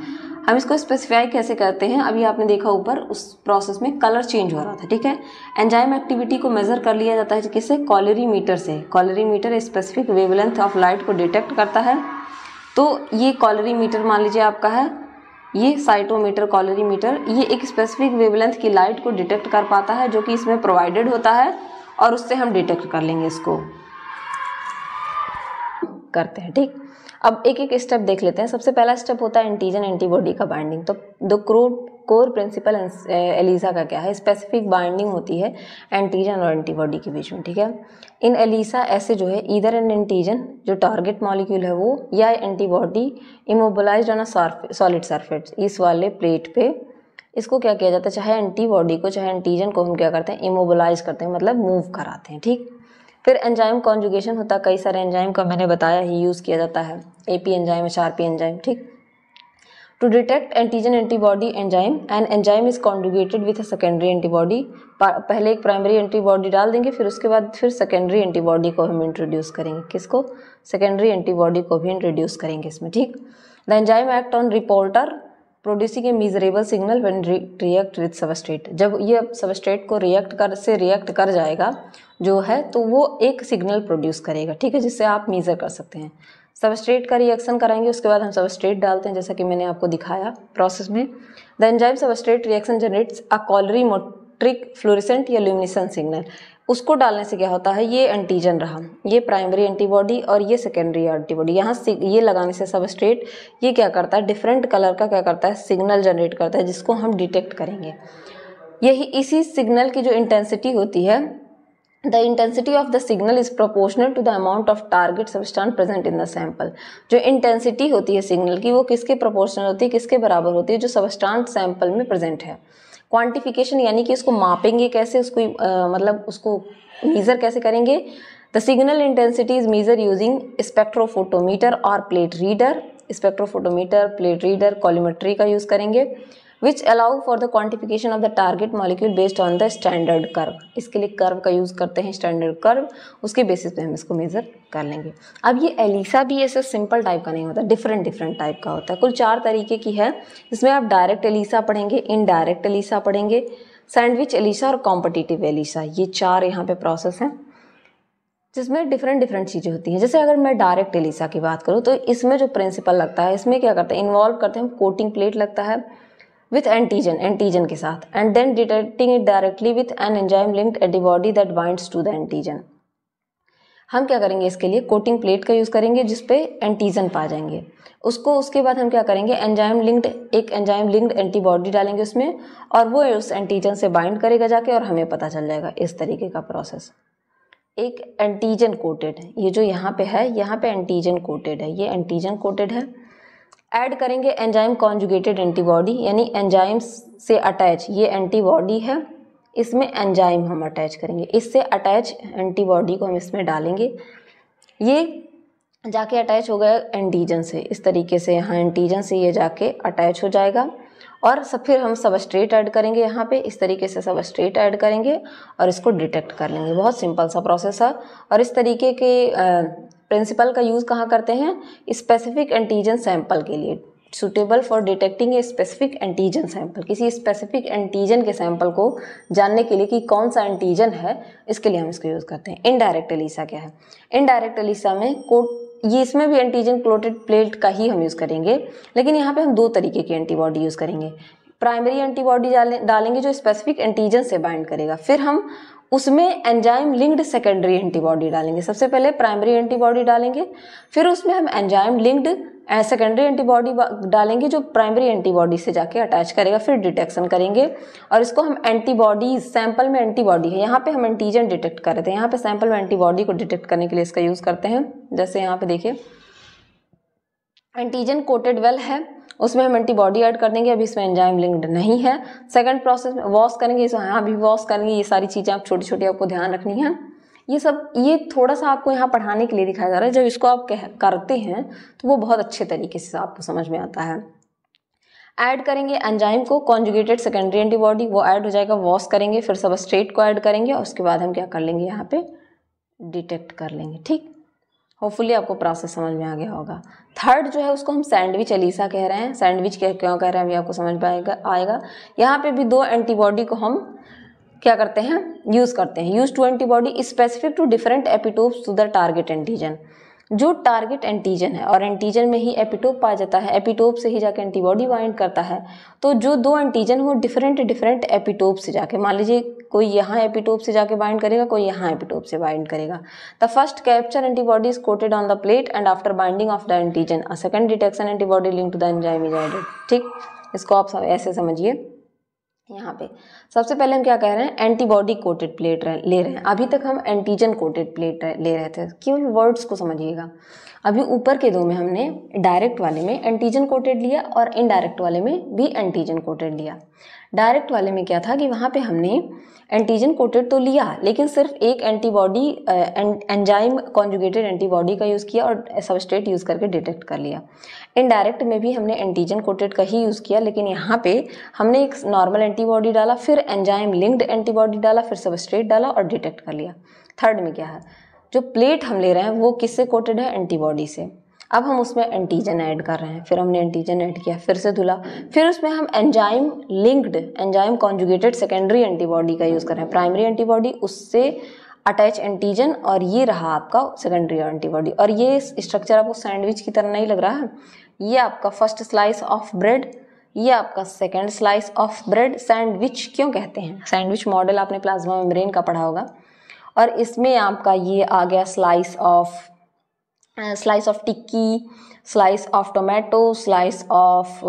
हम इसको स्पेसिफाई कैसे करते हैं? अभी आपने देखा ऊपर, उस प्रोसेस में कलर चेंज हो रहा था, ठीक है? एंजाइम एक्टिविटी को मेजर कर लिया जाता है किससे कॉलरी मीटर से। Colorimeter specific wavelength of light को डिटेक्ट करता है। तो ये कॉलरी मीटर मान लीजिए आपका है ये साइटोमीटर कॉलरीमीटर ये एक स्पेसिफिक वेवलेंथ की लाइट को डिटेक्ट कर पाता है जो कि इसमें प्रोवाइडेड होता है और उससे हम डिटेक्ट कर लेंगे इसको। करते हैं, ठीक? अब एक एक स्टेप देख लेते हैं। सबसे पहला स्टेप होता है एंटीजन एंटीबॉडी का बाइंडिंग तो the crude core principle ELISA का क्या है? स्पेसिफिक बाइंडिंग होती है एंटीजन और एंटीबॉडी के बीच में, ठीक है? इन एलिसा ऐसे जो है इधर एन एंटीजन जो टारगेट मॉलिक्यूल है वो, या antibody immobilise on solid surface इस वाले प्लेट पे। इसको क्या किया जाता है? चाहे एंटीबॉडी को, चाहे एंटीजन को हम क्या करते हैं? इमोबलाइज करते हैं मतलब मूव कराते हैं, ठीक? फिर एंजाइम कॉन्जुगेशन होता, कई सारे एंजाइम का मैंने बताया ही यूज़ किया जाता है। A P enzyme H R P enzyme ठीक to detect antigen antibody enzyme and enzyme is conjugated with a secondary antibody पहले एक प्राइमरी एंटीबॉडी डाल देंगे, फिर उसके बाद फिर सेकेंडरी एंटीबॉडी को हम इंट्रोड्यूस करेंगे। किसको? सेकेंडरी एंटीबॉडी को भी इंट्रोड्यूस करेंगे इसमें, ठीक? The enzyme act on reporter producing a measurable signal when react with substrate. जब ये सबस्ट्रेट को रिएक्ट कर, से रिएक्ट कर जाएगा, जो है तो वो एक सिग्नल प्रोड्यूस करेगा, ठीक है, जिससे आप मीज़र कर सकते हैं। सबस्ट्रेट का रिएक्शन कराएँगे उसके बाद हम सबस्ट्रेट डालते हैं, जैसा कि मैंने आपको दिखाया प्रोसेस में। The enzyme substrate reaction generates a colorimetric fluorescent या ल्यूमिनेसेंट सिग्नल उसको डालने से क्या होता है, ये एंटीजन रहा। ये प्राइमरी एंटीबॉडी और ये सेकेंडरी एंटीबॉडी यहाँ ये लगाने से सबस्ट्रेट ये क्या करता है डिफरेंट कलर का क्या करता है सिग्नल जनरेट करता है, जिसको हम डिटेक्ट करेंगे। यही इसी सिग्नल की जो इंटेंसिटी होती है the intensity of the signal is proportional to the amount of target substance present in the sample जो इंटेंसिटी होती है सिग्नल की, वो किसके प्रोपोर्शनल होती है, किसके बराबर होती है, जो सबस्टांस सैंपल में प्रेजेंट है। क्वांटिफिकेशन यानी कि उसको मापेंगे कैसे उसको आ, मतलब उसको मीज़र कैसे करेंगे? The signal intensity is measure using spectrophotometer और plate reader spectrophotometer plate reader colorimetry का यूज़ करेंगे। Which allow for the quantification of the target molecule based on the standard curve इसके लिए कर्व का यूज़ करते हैं स्टैंडर्ड कर्व उसके basis पे हम इसको मेज़र कर लेंगे। अब ये एलिसा भी ऐसे सिंपल टाइप का नहीं होता डिफरेंट डिफरेंट टाइप का होता है। कुल चार तरीके की है। इसमें आप डायरेक्ट एलिसा पढ़ेंगे इनडायरेक्ट एलिसा पढ़ेंगे। सैंडविच एलिसा और कॉम्पिटिटिव एलिसा ये चार यहाँ पे प्रोसेस हैं। जिसमें डिफरेंट डिफरेंट चीज़ें होती हैं। जैसे अगर मैं डायरेक्ट एलिसा की बात करूँ तो इसमें जो प्रिंसिपल लगता है, इसमें क्या करते हैं? इन्वॉल्व करते हैं कोटिंग प्लेट लगता है। With antigen antigen के साथ, and then detecting it directly with an enzyme linked antibody that binds to the antigen. हम क्या करेंगे इसके लिए? कोटिंग प्लेट का यूज़ करेंगे जिस पे एंटीजन पा जाएँगे। उसको, उसके बाद हम क्या करेंगे? एंजाइम लिंक्ड एक एंजाइम लिंक्ड एंटीबॉडी डालेंगे उसमें, और वो उस एंटीजन से बाइंड करेगा जाके और हमें पता चल जाएगा इस तरीके का प्रोसेस एक एंटीजन कोटेड ये जो यहाँ पे है, यहाँ पे एंटीजन कोटेड है, ये एंटीजन कोटेड है। ऐड करेंगे एंजाइम कॉन्जुगेटेड एंटीबॉडी, यानी एंजाइम से अटैच, ये एंटीबॉडी है, इसमें एंजाइम हम अटैच करेंगे। इससे अटैच एंटीबॉडी को हम इसमें डालेंगे। ये जाके अटैच हो गया एंटीजन से, इस तरीके से यहाँ एंटीजन से ये जाके अटैच हो जाएगा। और सब फिर हम सबस्ट्रेट ऐड करेंगे यहाँ पे, इस तरीके से सबस्ट्रेट ऐड करेंगे और इसको डिटेक्ट कर लेंगे। बहुत सिंपल सा प्रोसेस है और इस तरीके के प्रिंसिपल का यूज़ कहाँ करते हैं? स्पेसिफिक एंटीजन सैंपल के लिए। Suitable for detecting a specific antigen sample किसी स्पेसिफिक एंटीजन के सैंपल को जानने के लिए कि कौन सा एंटीजन है, इसके लिए हम इसको यूज़ करते हैं। इनडायरेक्ट एलिसा क्या है? इनडायरेक्ट एलिसा में कोट ये इसमें भी एंटीजन क्लोटेड प्लेट का ही हम यूज़ करेंगे। लेकिन यहाँ पे हम दो तरीके की एंटीबॉडी यूज़ करेंगे। प्राइमरी एंटीबॉडी डालेंगे जो स्पेसिफिक एंटीजन से बाइंड करेगा। फिर हम उसमें एंजाइम लिंक्ड सेकेंडरी एंटीबॉडी डालेंगे। सबसे पहले प्राइमरी एंटीबॉडी डालेंगे, फिर उसमें हम एंजाइम लिंक्ड सेकेंडरी एंटीबॉडी डालेंगे जो प्राइमरी एंटीबॉडी से जाके अटैच करेगा, फिर डिटेक्शन करेंगे। और इसको हम एंटीबॉडीज सैंपल में एंटीबॉडी है। यहाँ पे हम एंटीजन डिटेक्ट कर रहे थे। यहाँ पे सैंपल में एंटीबॉडी को डिटेक्ट करने के लिए इसका यूज़ करते हैं। जैसे यहाँ पे देखिए एंटीजन कोटेड वेल है। उसमें हम एंटीबॉडी ऐड कर देंगे, अभी इसमें एंजाइम लिंक्ड नहीं है। सेकंड प्रोसेस में वॉश करेंगे इसमें यहाँ भी वॉश करेंगे, ये सारी चीज़ें आप छोटी छोटी आपको ध्यान रखनी है। ये सब, ये थोड़ा सा आपको यहाँ पढ़ाने के लिए दिखाया जा रहा है। जब इसको आप कह, करते हैं तो वो बहुत अच्छे तरीके से आपको समझ में आता है। ऐड करेंगे एंजाइम को कॉन्जुगेटेड सेकेंडरी एंटीबॉडी वो ऐड हो जाएगा वॉश करेंगे, फिर सब स्ट्रेट को ऐड करेंगे, और उसके बाद हम क्या कर लेंगे, यहाँ पे डिटेक्ट कर लेंगे, ठीक? होपफुली आपको प्रोसेस समझ में आ गया होगा। थर्ड जो है उसको हम सैंडविच अलीसा कह रहे हैं। सैंडविच क्यों कह रहे हैं, अभी आपको समझ में आएगा आएगा। यहाँ पे भी दो एंटीबॉडी को हम क्या करते हैं? यूज़ करते हैं। Use two antibody specific to different epitopes to the target antigen जो टारगेट एंटीजन है और एंटीजन में ही एपिटोप पाया जाता है एपिटोप से ही जाके एंटीबॉडी बाइंड करता है। तो जो दो एंटीजन वो डिफरेंट डिफरेंट एपिटोप से जाके, मान लीजिए कोई यहाँ एपिटोप से जाके बाइंड करेगा, कोई यहाँ एपिटोप से बाइंड करेगा। The first capture antibody is coated on the plate and after binding of the antigen a second detection antibody link to the enzyme is added ठीक? इसको आप ऐसे समझिए। यहाँ पे। सबसे पहले हम क्या कह रहे हैं? एंटीबॉडी कोटेड प्लेट ले रहे हैं। अभी तक हम एंटीजन कोटेड प्लेट ले रहे थे। केवल वर्ड्स को समझिएगा। अभी ऊपर के दो में हमने डायरेक्ट वाले में एंटीजन कोटेड लिया और इनडायरेक्ट वाले में भी एंटीजन कोटेड लिया। डायरेक्ट वाले में क्या था कि वहाँ पे हमने एंटीजन कोटेड तो लिया, लेकिन सिर्फ़ एक एंटीबॉडी एंजाइम कॉन्जुगेटेड एंटीबॉडी का यूज़ किया और सबस्ट्रेट यूज़ करके डिटेक्ट कर लिया। इनडायरेक्ट में भी हमने एंटीजन कोटेड का ही यूज़ किया, लेकिन यहाँ पे हमने एक नॉर्मल एंटीबॉडी डाला, फिर एंजाइम लिंक्ड एंटीबॉडी डाला, फिर सबस्ट्रेट डाला और डिटेक्ट कर लिया। थर्ड में क्या है? जो प्लेट हम ले रहे हैं, वो किससे कोटेड है? एंटीबॉडी से। अब हम उसमें एंटीजन ऐड कर रहे हैं। फिर हमने एंटीजन ऐड किया, फिर से धुला। फिर उसमें हम enzyme linked enzyme conjugated secondary antibody का यूज़ कर रहे हैं। प्राइमरी एंटीबॉडी उससे अटैच एंटीजन और ये रहा आपका सेकेंडरी एंटीबॉडी और ये स्ट्रक्चर आपको सैंडविच की तरह नहीं लग रहा है। ये आपका फ़र्स्ट स्लाइस ऑफ़ ब्रेड ये आपका second slice of bread sandwich क्यों कहते हैं? सैंडविच मॉडल आपने प्लाज्मा मेम्ब्रेन का पढ़ा होगा। और इसमें आपका ये आ गया slice of slice of tikki slice of tomato slice of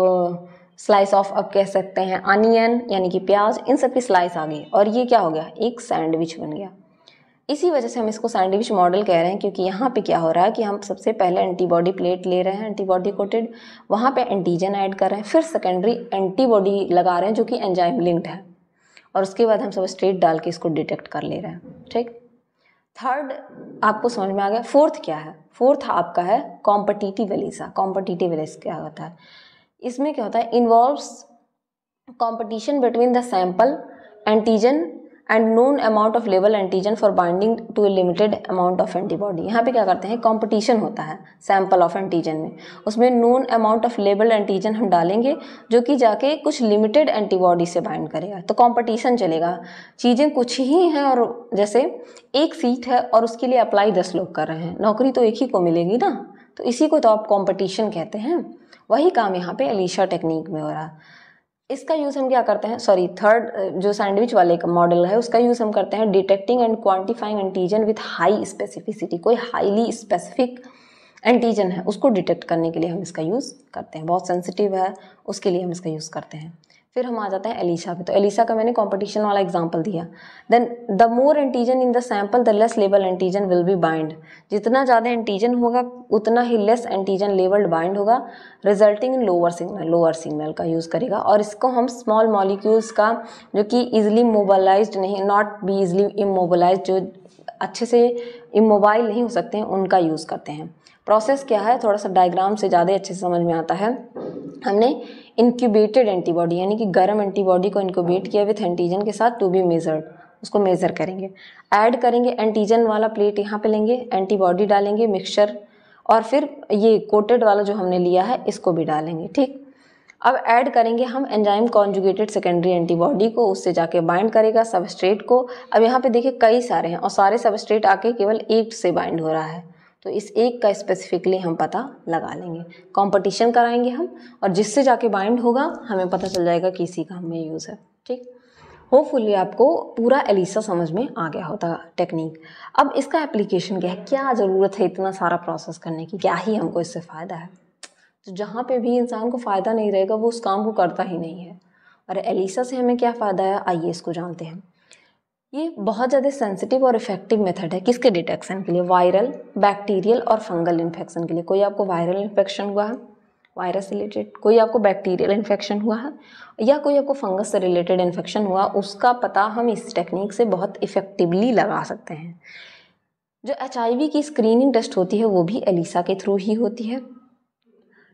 slice of अब कह सकते हैं अनियन यानी कि प्याज, इन सब की स्लाइस आ गई। और ये क्या हो गया? एक सैंडविच बन गया। इसी वजह से हम इसको सैंडविच मॉडल कह रहे हैं, क्योंकि यहाँ पे क्या हो रहा है कि हम सबसे पहले एंटीबॉडी प्लेट ले रहे हैं एंटीबॉडी कोटेड वहाँ पे एंटीजन ऐड कर रहे हैं, फिर सेकेंडरी एंटीबॉडी लगा रहे हैं, जो कि एंजाइम लिंक्ड है। और उसके बाद हम सब स्ट्रेट डाल के इसको डिटेक्ट कर ले रहे हैं। ठीक? थर्ड आपको समझ में आ गया फोर्थ क्या है? फोर्थ आपका है कॉम्पटिटिव एलिसा कॉम्पटिटिव एलिस क्या होता है? इसमें क्या होता है? Involves competition between the sample antigen and known amount of level antigen for binding to a limited amount of antibody यहाँ पे क्या करते हैं? कंपटीशन होता है सैंपल ऑफ़ एंटीजन में। उसमें known amount of label antigen हम डालेंगे, जो कि जाके कुछ लिमिटेड एंटीबॉडी से बाइंड करेगा। तो कंपटीशन चलेगा। चीज़ें कुछ ही हैं और जैसे एक सीट है और उसके लिए अप्लाई दस लोग कर रहे हैं। नौकरी तो एक ही को मिलेगी ना? तो इसी को तो आप कॉम्पिटिशन कहते हैं। वही काम यहाँ पे अलीशा टेक्निक में हो रहा। इसका यूज़ हम क्या करते हैं? सॉरी थर्ड जो सैंडविच वाले का मॉडल है, उसका यूज़ हम करते हैं detecting and quantifying antigen with high specificity कोई हाईली स्पेसिफिक एंटीजन है, उसको डिटेक्ट करने के लिए हम इसका यूज़ करते हैं। बहुत सेंसिटिव है, उसके लिए हम इसका यूज़ करते हैं। फिर हम आ जाते हैं एलिशा पे। तो एलिशा का मैंने कंपटीशन वाला एग्जांपल दिया। Then the more antigen in the sample the less label antigen will be bind जितना ज़्यादा एंटीजन होगा, उतना ही लेस एंटीजन लेवल्ड बाइंड होगा resulting in lower signal lower signal का यूज़ करेगा। और इसको हम स्मॉल मॉलिक्यूल्स का, जो कि ईजिली मोबलाइज नहीं नॉट बी इजली इमोबलाइज जो अच्छे से इमोबाइल नहीं हो सकते हैं, उनका यूज़ करते हैं। प्रोसेस क्या है? थोड़ा सा डायग्राम से ज़्यादा अच्छे से समझ में आता है। हमने इंक्यूबेटेड एंटीबॉडी यानी कि गर्म एंटीबॉडी को इंक्यूबेट किया विथ एंटीजन के साथ टू बी मेजर्ड उसको मेज़र करेंगे। ऐड करेंगे एंटीजन वाला प्लेट यहाँ पे लेंगे एंटीबॉडी डालेंगे मिक्सचर और फिर ये कोटेड वाला जो हमने लिया है, इसको भी डालेंगे, ठीक? अब ऐड करेंगे हम एंजाइम कॉन्जुगेटेड सेकेंडरी एंटीबॉडी को, उससे जाके बाइंड करेगा सबस्ट्रेट को। अब यहाँ पे देखिए कई सारे हैं, और सारे सबस्ट्रेट आके केवल एक से बाइंड हो रहा है। तो इस एक का स्पेसिफिकली हम पता लगा लेंगे। कंपटीशन कराएँगे हम और जिससे जाके बाइंड होगा, हमें पता चल जाएगा कि इसी का हमें यूज़ है, ठीक? होपफुली आपको पूरा एलिसा समझ में आ गया होता टेक्निक अब इसका एप्लीकेशन क्या है? क्या ज़रूरत है इतना सारा प्रोसेस करने की? क्या ही हमको इससे फ़ायदा है? तो जहाँ पे भी इंसान को फ़ायदा नहीं रहेगा, वो उस काम को करता ही नहीं है। और एलिसा से हमें क्या फ़ायदा है? आइए इसको जानते हैं। ये बहुत ज़्यादा सेंसिटिव और इफ़ेक्टिव मेथड है किसके डिटेक्शन के लिए? वायरल बैक्टीरियल और फंगल इन्फेक्शन के लिए। कोई आपको वायरल इन्फेक्शन हुआ है? वायरस रिलेटेड कोई आपको बैक्टीरियल इन्फेक्शन हुआ है? या कोई आपको फंगस से रिलेटेड इन्फेक्शन हुआ उसका पता हम इस टेक्निक से बहुत इफ़ेक्टिवली लगा सकते हैं। जो एचआईवी की स्क्रीनिंग टेस्ट होती है, वो भी एलिसा के थ्रू ही होती है।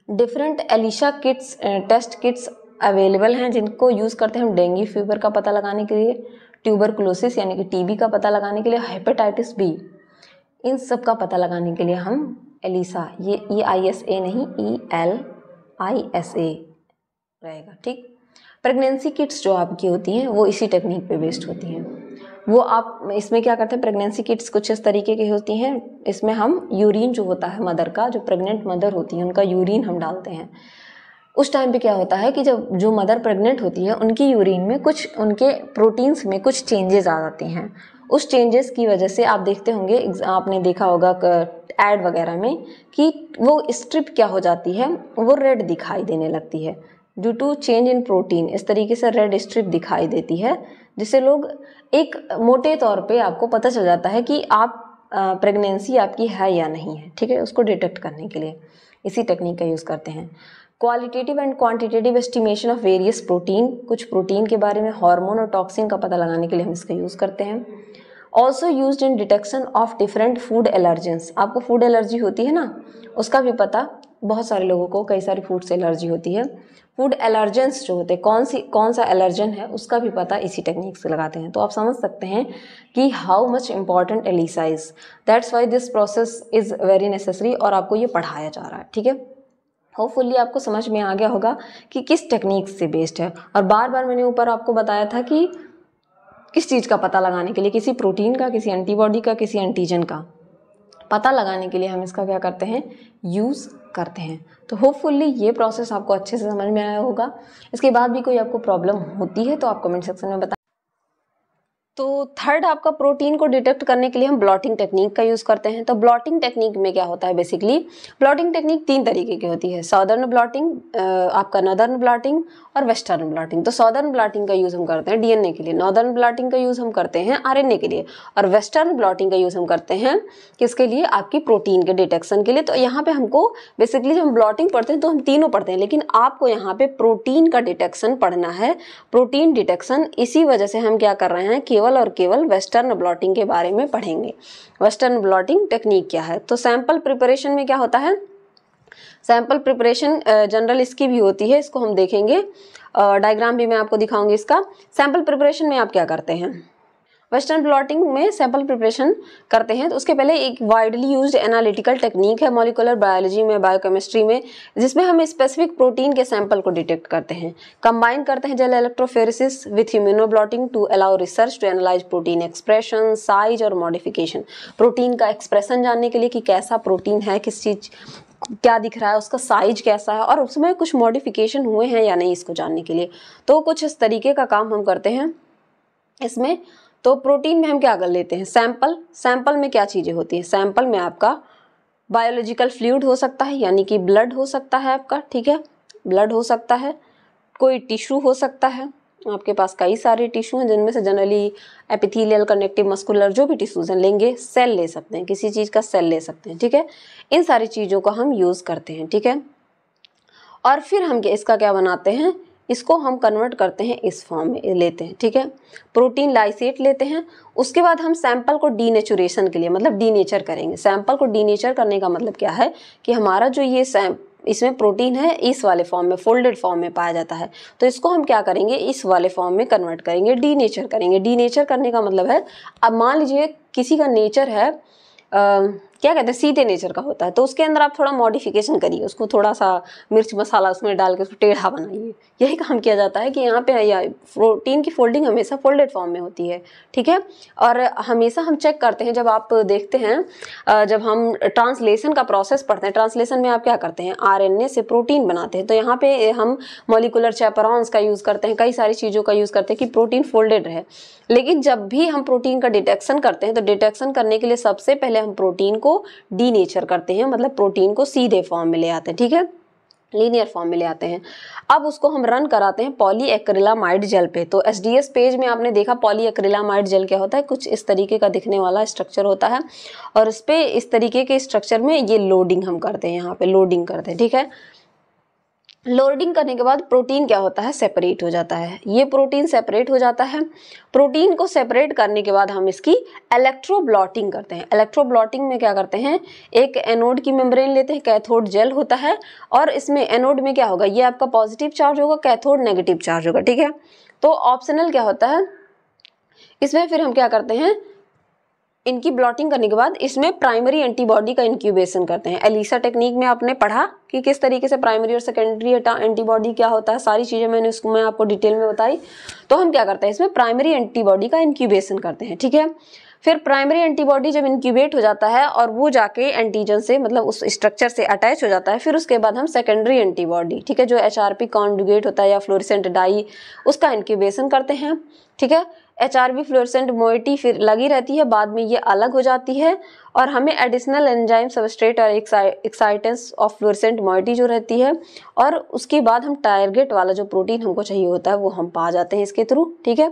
Different ELISA kits test kits available हैं, जिनको यूज़ करते हैं हम डेंगू फीवर का पता लगाने के लिए। ट्यूबरकुलोसिस, यानी कि टीबी का पता लगाने के लिए हेपेटाइटिस बी इन सब का पता लगाने के लिए हम एलिसा ये ई आई एस ए नहीं E L I S A रहेगा, ठीक? प्रेगनेंसी किट्स जो आपकी होती हैं, वो इसी टेक्निक पे बेस्ड होती हैं। वो आप, इसमें क्या करते हैं प्रेगनेंसी किट्स कुछ इस तरीके की होती हैं। इसमें हम यूरिन जो होता है मदर का, जो प्रेग्नेंट मदर होती है, उनका यूरिन हम डालते हैं। उस टाइम पे क्या होता है कि जब जो मदर प्रेग्नेंट होती है, उनकी यूरिन में कुछ, उनके प्रोटीन्स में कुछ चेंजेस आ जाते हैं। उस चेंजेस की वजह से आप देखते होंगे आपने देखा होगा एड वगैरह में कि वो स्ट्रिप क्या हो जाती है, वो रेड दिखाई देने लगती है। Due to change in protein इस तरीके से रेड स्ट्रिप दिखाई देती है, जिससे लोग एक मोटे तौर पे आपको पता चल जाता है कि आप प्रेगनेंसी आपकी है या नहीं है, ठीक है? उसको डिटेक्ट करने के लिए। इसी टेक्निक का यूज़ करते हैं। Qualitative and quantitative estimation of various protein कुछ प्रोटीन के बारे में हार्मोन और टॉक्सिन का पता लगाने के लिए हम इसका यूज़ करते हैं। Also use in detection of different food allergens आपको फ़ूड एलर्जी होती है ना? उसका भी पता बहुत सारे लोगों को, कई सारी फ़ूड से एलर्जी होती है। फ़ूड एलर्जेंस जो होते हैं, कौन सी, कौन सा एलर्जन है, उसका भी पता इसी टेक्निक से लगाते हैं। तो आप समझ सकते हैं कि how much important ELISA is that's why this process is very necessary और आपको ये पढ़ाया जा रहा है, ठीक है? होपफुली आपको समझ में आ गया होगा कि किस टेक्निक से बेस्ड है। और बार बार मैंने ऊपर आपको बताया था कि किस चीज़ का पता लगाने के लिए, किसी प्रोटीन का, किसी एंटीबॉडी का, किसी एंटीजन का पता लगाने के लिए हम इसका क्या करते हैं? यूज़ करते हैं। तो होपफुली ये प्रोसेस आपको अच्छे से समझ में आया होगा। इसके बाद भी कोई आपको प्रॉब्लम होती है तो आप कमेंट सेक्शन में बता तो थर्ड आपका प्रोटीन को डिटेक्ट करने के लिए हम ब्लॉटिंग टेक्निक का यूज़ करते हैं। तो ब्लॉटिंग टेक्निक में क्या होता है बेसिकली ब्लॉटिंग टेक्निक तीन तरीके की होती है। सॉदर्न ब्लॉटिंग आपका नॉर्दर्न ब्लॉटिंग और वेस्टर्न ब्लॉटिंग तो सॉदर्न ब्लॉटिंग का यूज़ हम करते हैं डीएनए के लिए। नॉर्दर्न ब्लॉटिंग का यूज़ हम करते हैं आरएनए के लिए। और वेस्टर्न ब्लॉटिंग का यूज़ हम करते हैं किसके लिए? आपकी प्रोटीन के डिटेक्शन के लिए। तो यहाँ पर हमको बेसिकली जब हम ब्लॉटिंग पढ़ते हैं तो हम तीनों पढ़ते हैं, लेकिन आपको यहाँ पर प्रोटीन का डिटेक्शन पढ़ना है। प्रोटीन डिटेक्शन इसी वजह से हम क्या कर रहे हैं केवल और केवल वेस्टर्न ब्लॉटिंग के बारे में पढ़ेंगे। वेस्टर्न ब्लॉटिंग टेक्निक क्या है? तो सैंपल प्रिपरेशन में क्या होता है? सैंपल प्रिपरेशन जनरल इसकी भी होती है, इसको हम देखेंगे। डायग्राम भी मैं आपको दिखाऊँगी इसका। सैंपल प्रिपरेशन में आप क्या करते हैं? वेस्टर्न ब्लॉटिंग में सैंपल प्रिपरेशन करते हैं तो उसके पहले एक वाइडली यूज्ड एनालिटिकल टेक्निक है मॉलिकुलर बायोलॉजी में बायोकेमिस्ट्री में, जिसमें हम स्पेसिफिक प्रोटीन के सैंपल को डिटेक्ट करते हैं। कंबाइन करते हैं gel electrophoresis with immunoblotting to allow research to analyse protein expression size और मॉडिफिकेशन प्रोटीन का एक्सप्रेशन जानने के लिए कि कैसा प्रोटीन है, किस चीज़ क्या दिख रहा है, उसका साइज़ कैसा है, और उसमें कुछ मॉडिफिकेशन हुए हैं या नहीं इसको जानने के लिए। तो कुछ इस तरीके का काम हम करते हैं। इसमें तो प्रोटीन में हम क्या कर लेते हैं? सैंपल। सैंपल में क्या चीज़ें होती हैं? सैंपल में आपका बायोलॉजिकल फ्लूड हो सकता है, यानी कि ब्लड हो सकता है आपका, ठीक है? ब्लड हो सकता है, कोई टिश्यू हो सकता है। आपके पास कई सारे टिश्यू हैं, जिनमें से जनरली एपिथेलियल, कनेक्टिव, मस्कुलर जो भी टिश्यूज हैं, लेंगे, सेल ले सकते हैं, किसी चीज़ का सेल ले सकते हैं, ठीक है? इन सारी चीज़ों का हम यूज़ करते हैं, ठीक है? और फिर हम इसका क्या बनाते हैं? इसको हम कन्वर्ट करते हैं इस फॉर्म में, लेते हैं, ठीक है? प्रोटीन लाइसेट लेते हैं। उसके बाद हम सैंपल को डीनेचुरेशन के लिए मतलब डीनेचर करेंगे। सैंपल को डीनेचर करने का मतलब क्या है? कि हमारा जो ये सैम इसमें प्रोटीन है, इस वाले फॉर्म में फोल्डेड फॉर्म में पाया जाता है। तो इसको हम क्या करेंगे? इस वाले फॉर्म में कन्वर्ट करेंगे डी करेंगे। डी करने का मतलब है, अब मान लीजिए किसी का नेचर है क्या कहते हैं, सीधे नेचर का होता है। तो उसके अंदर आप थोड़ा मॉडिफिकेशन करिए, उसको थोड़ा सा मिर्च मसाला उसमें डाल के उसको टेढ़ा बनाइए। यही काम किया जाता है कि यहाँ पे या प्रोटीन की फोल्डिंग हमेशा फोल्डेड फॉर्म में होती है, ठीक है? और हमेशा हम चेक करते हैं, जब आप देखते हैं जब हम ट्रांसलेशन का प्रोसेस पढ़ते हैं ट्रांसलेशन में आप क्या करते हैं आरएनए से प्रोटीन बनाते हैं। तो यहाँ पर हम मोलिकुलर चैपरॉन्स का यूज़ करते हैं, कई सारी चीज़ों का यूज़ करते हैं कि प्रोटीन फोल्डेड रहे। लेकिन जब भी हम प्रोटीन का डिटेक्शन करते हैं तो डिटेक्शन करने के लिए सबसे पहले हम प्रोटीन को डी नेचर करते हैं मतलब प्रोटीन को सीधे फॉर्म में ले आते हैं, ठीक है? लीनियर फॉर्म में ले आते हैं। अब उसको हम रन कराते हैं पॉली एक्रिलामाइड जेल पे। तो एसडीएस पेज में आपने देखा पॉली एक्रिलामाइड जेल क्या होता है? कुछ इस तरीके का दिखने वाला स्ट्रक्चर होता है। और इस पर इस तरीके के स्ट्रक्चर में ये लोडिंग हम करते हैं, यहाँ पे लोडिंग करते हैं, ठीक है? लोडिंग करने के बाद प्रोटीन क्या होता है? सेपरेट हो जाता है। ये प्रोटीन सेपरेट हो जाता है। प्रोटीन को सेपरेट करने के बाद हम इसकी इलेक्ट्रोब्लॉटिंग करते हैं। इलेक्ट्रोब्लॉटिंग में क्या करते हैं? एक एनोड की मेम्ब्रेन लेते हैं कैथोड जेल होता है और इसमें एनोड में क्या होगा? ये आपका पॉजिटिव चार्ज होगा कैथोड नेगेटिव चार्ज होगा, ठीक है? तो ऑप्शनल क्या होता है? इसमें फिर हम क्या करते हैं? इनकी ब्लॉटिंग करने के बाद इसमें प्राइमरी एंटीबॉडी का इंक्यूबेशन करते हैं। एलिसा टेक्निक में आपने पढ़ा कि किस तरीके से प्राइमरी और सेकेंडरी एंटीबॉडी क्या होता है, सारी चीज़ें मैंने उसको मैं आपको डिटेल में बताई। तो हम क्या करते हैं, इसमें प्राइमरी एंटीबॉडी का इंक्यूबेशन करते हैं, ठीक है? फिर प्राइमरी एंटीबॉडी जब इंक्यूबेट हो जाता है और वो जाके एंटीजन से मतलब उस स्ट्रक्चर से अटैच हो जाता है, फिर उसके बाद हम सेकेंडरी एंटीबॉडी ठीक है? जो एच आर पी होता है या फ्लोरिसेंट डाई उसका इंक्यूबेशन करते हैं, ठीक है? H R B fluorescent moiety फिर लगी रहती है, बाद में ये अलग हो जाती है और हमें एडिशनल एंजाइम सबस्ट्रेट और एक्साइटेंस ऑफ़ फ्लोरसेंट मोइटी जो रहती है और उसके बाद हम टारगेट वाला जो प्रोटीन हमको चाहिए होता है, वो हम पा जाते हैं इसके थ्रू ठीक है?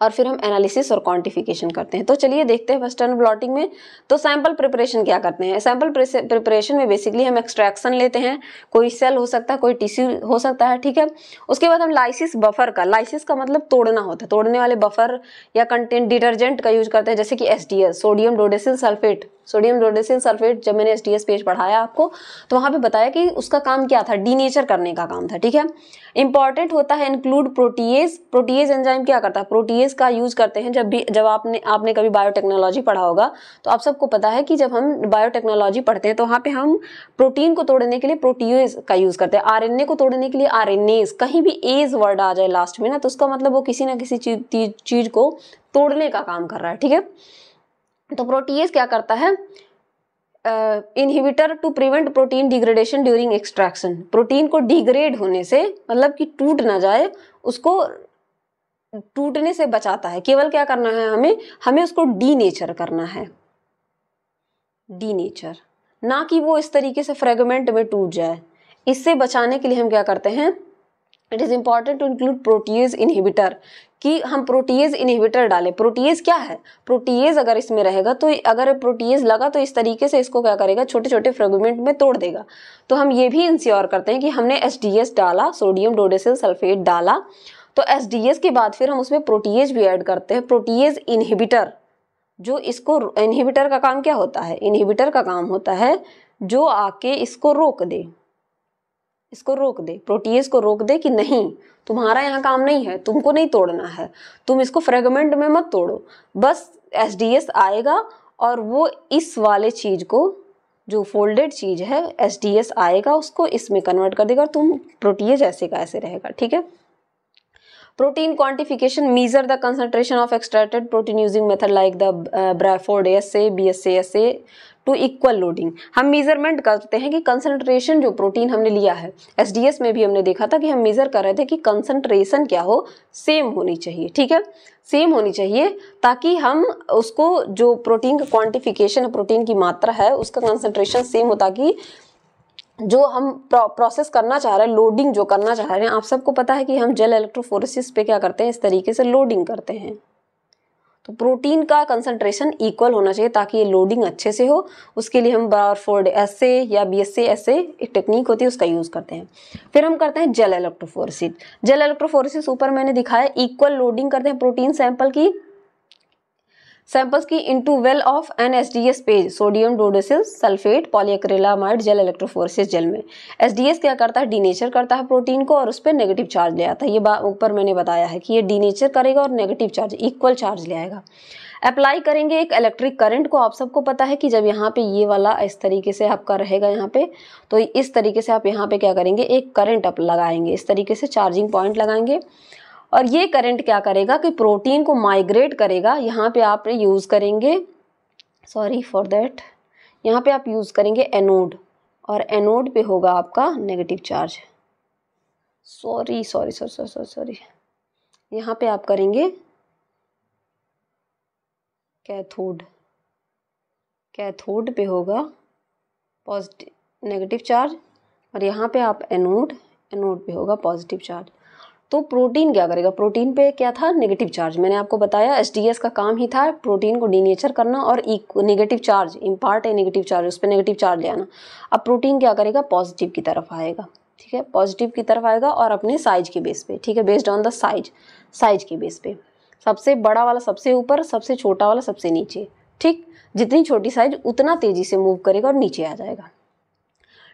और फिर हम एनालिसिस और क्वांटिफिकेशन करते हैं। तो चलिए देखते हैं वेस्टर्न ब्लॉटिंग में। तो सैंपल प्रिपरेशन क्या करते हैं? सैंपल प्रिपरेशन में बेसिकली हम एक्सट्रैक्शन लेते हैं। कोई सेल हो सकता है, कोई टिश्यू हो सकता है, ठीक है? उसके बाद हम लाइसिस बफर का लाइसिस का मतलब तोड़ना होता है। तोड़ने वाले बफर या कंटेंट डिटर्जेंट का यूज़ करते हैं, जैसे कि SDS sodium dodecyl sulphate sodium dodecyl sulphate जब मैंने एस पेज पढ़ाया आपको तो वहाँ पे बताया कि उसका काम क्या था? डीनेचर करने का काम था, ठीक है? इंपॉर्टेंट होता है इंक्लूड प्रोटीएज प्रोटीएज एंजाइम क्या करता है? प्रोटीएज का यूज़ करते हैं जब भी, जब आपने आपने कभी बायोटेक्नोलॉजी पढ़ा होगा तो आप सबको पता है कि जब हम बायोटेक्नोलॉजी पढ़ते हैं तो वहाँ पे हम प्रोटीन को तोड़ने के लिए प्रोटीएज का यूज़ करते हैं। आरएनए को तोड़ने के लिए आर कहीं भी एज वर्ड आ जाए लास्ट में ना तो उसका मतलब वो किसी ना किसी चीज़ को तोड़ने का काम कर रहा है, ठीक है? तो प्रोटीएज क्या करता है? Inhibitor to prevent protein degradation during extraction protein को डिग्रेड होने से मतलब कि टूट ना जाए, उसको टूटने से बचाता है। केवल क्या करना है हमें? हमें उसको डी नेचर करना है। डी नेचर ना कि वो इस तरीके से फ्रेगमेंट में टूट जाए। इससे बचाने के लिए हम क्या करते हैं? It is important to include protease inhibitor कि हम प्रोटीज इनहिबिटर डालें। प्रोटीज क्या है? प्रोटीज अगर इसमें रहेगा तो अगर प्रोटीज लगा तो इस तरीके से इसको क्या करेगा? छोटे छोटे फ्रेगमेंट में तोड़ देगा। तो हम ये भी इंश्योर करते हैं कि हमने एस डी एस डाला सोडियम डोडेसिल सल्फेट डाला। तो एस के बाद फिर हम उसमें प्रोटीज भी ऐड करते हैं। प्रोटीज इनहिबिटर जो इसको इनहिबिटर का काम क्या होता है? इनहिबिटर का काम होता है जो आके इसको रोक दे। इसको रोक दे प्रोटीज को रोक दे कि नहीं, तुम्हारा यहाँ काम नहीं है, तुमको नहीं तोड़ना है, तुम इसको फ्रेगमेंट में मत तोड़ो। बस एस डी एस आएगा और वो इस वाले चीज़ को, जो फोल्डेड चीज़ है एस डी एस आएगा, उसको इसमें कन्वर्ट कर देगा और तुम प्रोटीज ऐसे का ऐसे रहेगा, ठीक है? Protein quantification measure the concentration of extracted protein using method like the Bradford S A B S S A to equal loading. हम मेज़रमेंट करते हैं कि कंसंट्रेशन जो प्रोटीन हमने लिया है एसडीएस में भी हमने देखा था कि हम मेजर कर रहे थे कि कंसंट्रेशन क्या हो सेम होनी चाहिए, ठीक है? सेम होनी चाहिए ताकि हम उसको जो प्रोटीन का क्वांटिफिकेशन प्रोटीन की मात्रा है, उसका कंसंट्रेशन सेम हो ताकि जो हम प्रोसेस करना चाह रहे हैं लोडिंग जो करना चाह रहे हैं, आप सबको पता है कि हम जेल इलेक्ट्रोफोरेसिस पे क्या करते हैं? इस तरीके से लोडिंग करते हैं। तो प्रोटीन का कंसंट्रेशन इक्वल होना चाहिए ताकि ये लोडिंग अच्छे से हो। उसके लिए हम बारफोर्ड ऐसे या बी एस ऐसे एक टेक्निक होती है, उसका यूज़ करते हैं। फिर हम करते हैं जेल इलेक्ट्रोफोरसिस जेल इलेक्ट्रोफोरसिस ऊपर मैंने दिखाया इक्वल लोडिंग करते हैं प्रोटीन सैंपल की। सैंपल्स की into well of an S D S PAGE sodium dodecyl sulphate polyacrylamide gel electrophoresis gel में। एस डी एस क्या करता है? डीनेचर करता है प्रोटीन को और उस पर नेगेटिव चार्ज ले आता है। ये ऊपर मैंने बताया है कि ये डीनेचर करेगा और नेगेटिव चार्ज इक्वल चार्ज ले आएगा। अप्लाई करेंगे एक इलेक्ट्रिक करंट को। आप सबको पता है कि जब यहाँ पे ये वाला इस तरीके से आपका रहेगा यहाँ पे तो इस तरीके से आप यहाँ पे क्या करेंगे? एक करंट अप लगाएँगे। इस तरीके से चार्जिंग पॉइंट लगाएँगे। और ये करंट क्या करेगा कि प्रोटीन को माइग्रेट करेगा। यहाँ पे आप यूज़ करेंगे, सॉरी फॉर देट, यहाँ पे आप यूज़ करेंगे एनोड और एनोड पे होगा आपका negative charge. Sorry sorry sorry sorry sorry यहाँ पे आप करेंगे कैथोड। कैथोड पे होगा पॉजिटिव, नेगेटिव चार्ज और यहाँ पे आप एनोड एनोड पे होगा पॉजिटिव चार्ज। तो प्रोटीन क्या करेगा? प्रोटीन पे क्या था? नेगेटिव चार्ज मैंने आपको बताया एसडीएस का काम ही था प्रोटीन को डीनेचर करना और नेगेटिव चार्ज इम्पार्ट है नेगेटिव चार्ज उस पर नेगेटिव चार्ज ले आना। अब प्रोटीन क्या करेगा? पॉजिटिव की तरफ़ आएगा, ठीक है? पॉजिटिव की तरफ़ आएगा और अपने साइज़ के बेस पे, ठीक है? Based on the size size के बेस पे। सबसे बड़ा वाला, सबसे ऊपर, सबसे छोटा वाला, सबसे नीचे, ठीक? जितनी छोटी साइज़ उतना तेज़ी से मूव करेगा और नीचे आ जाएगा।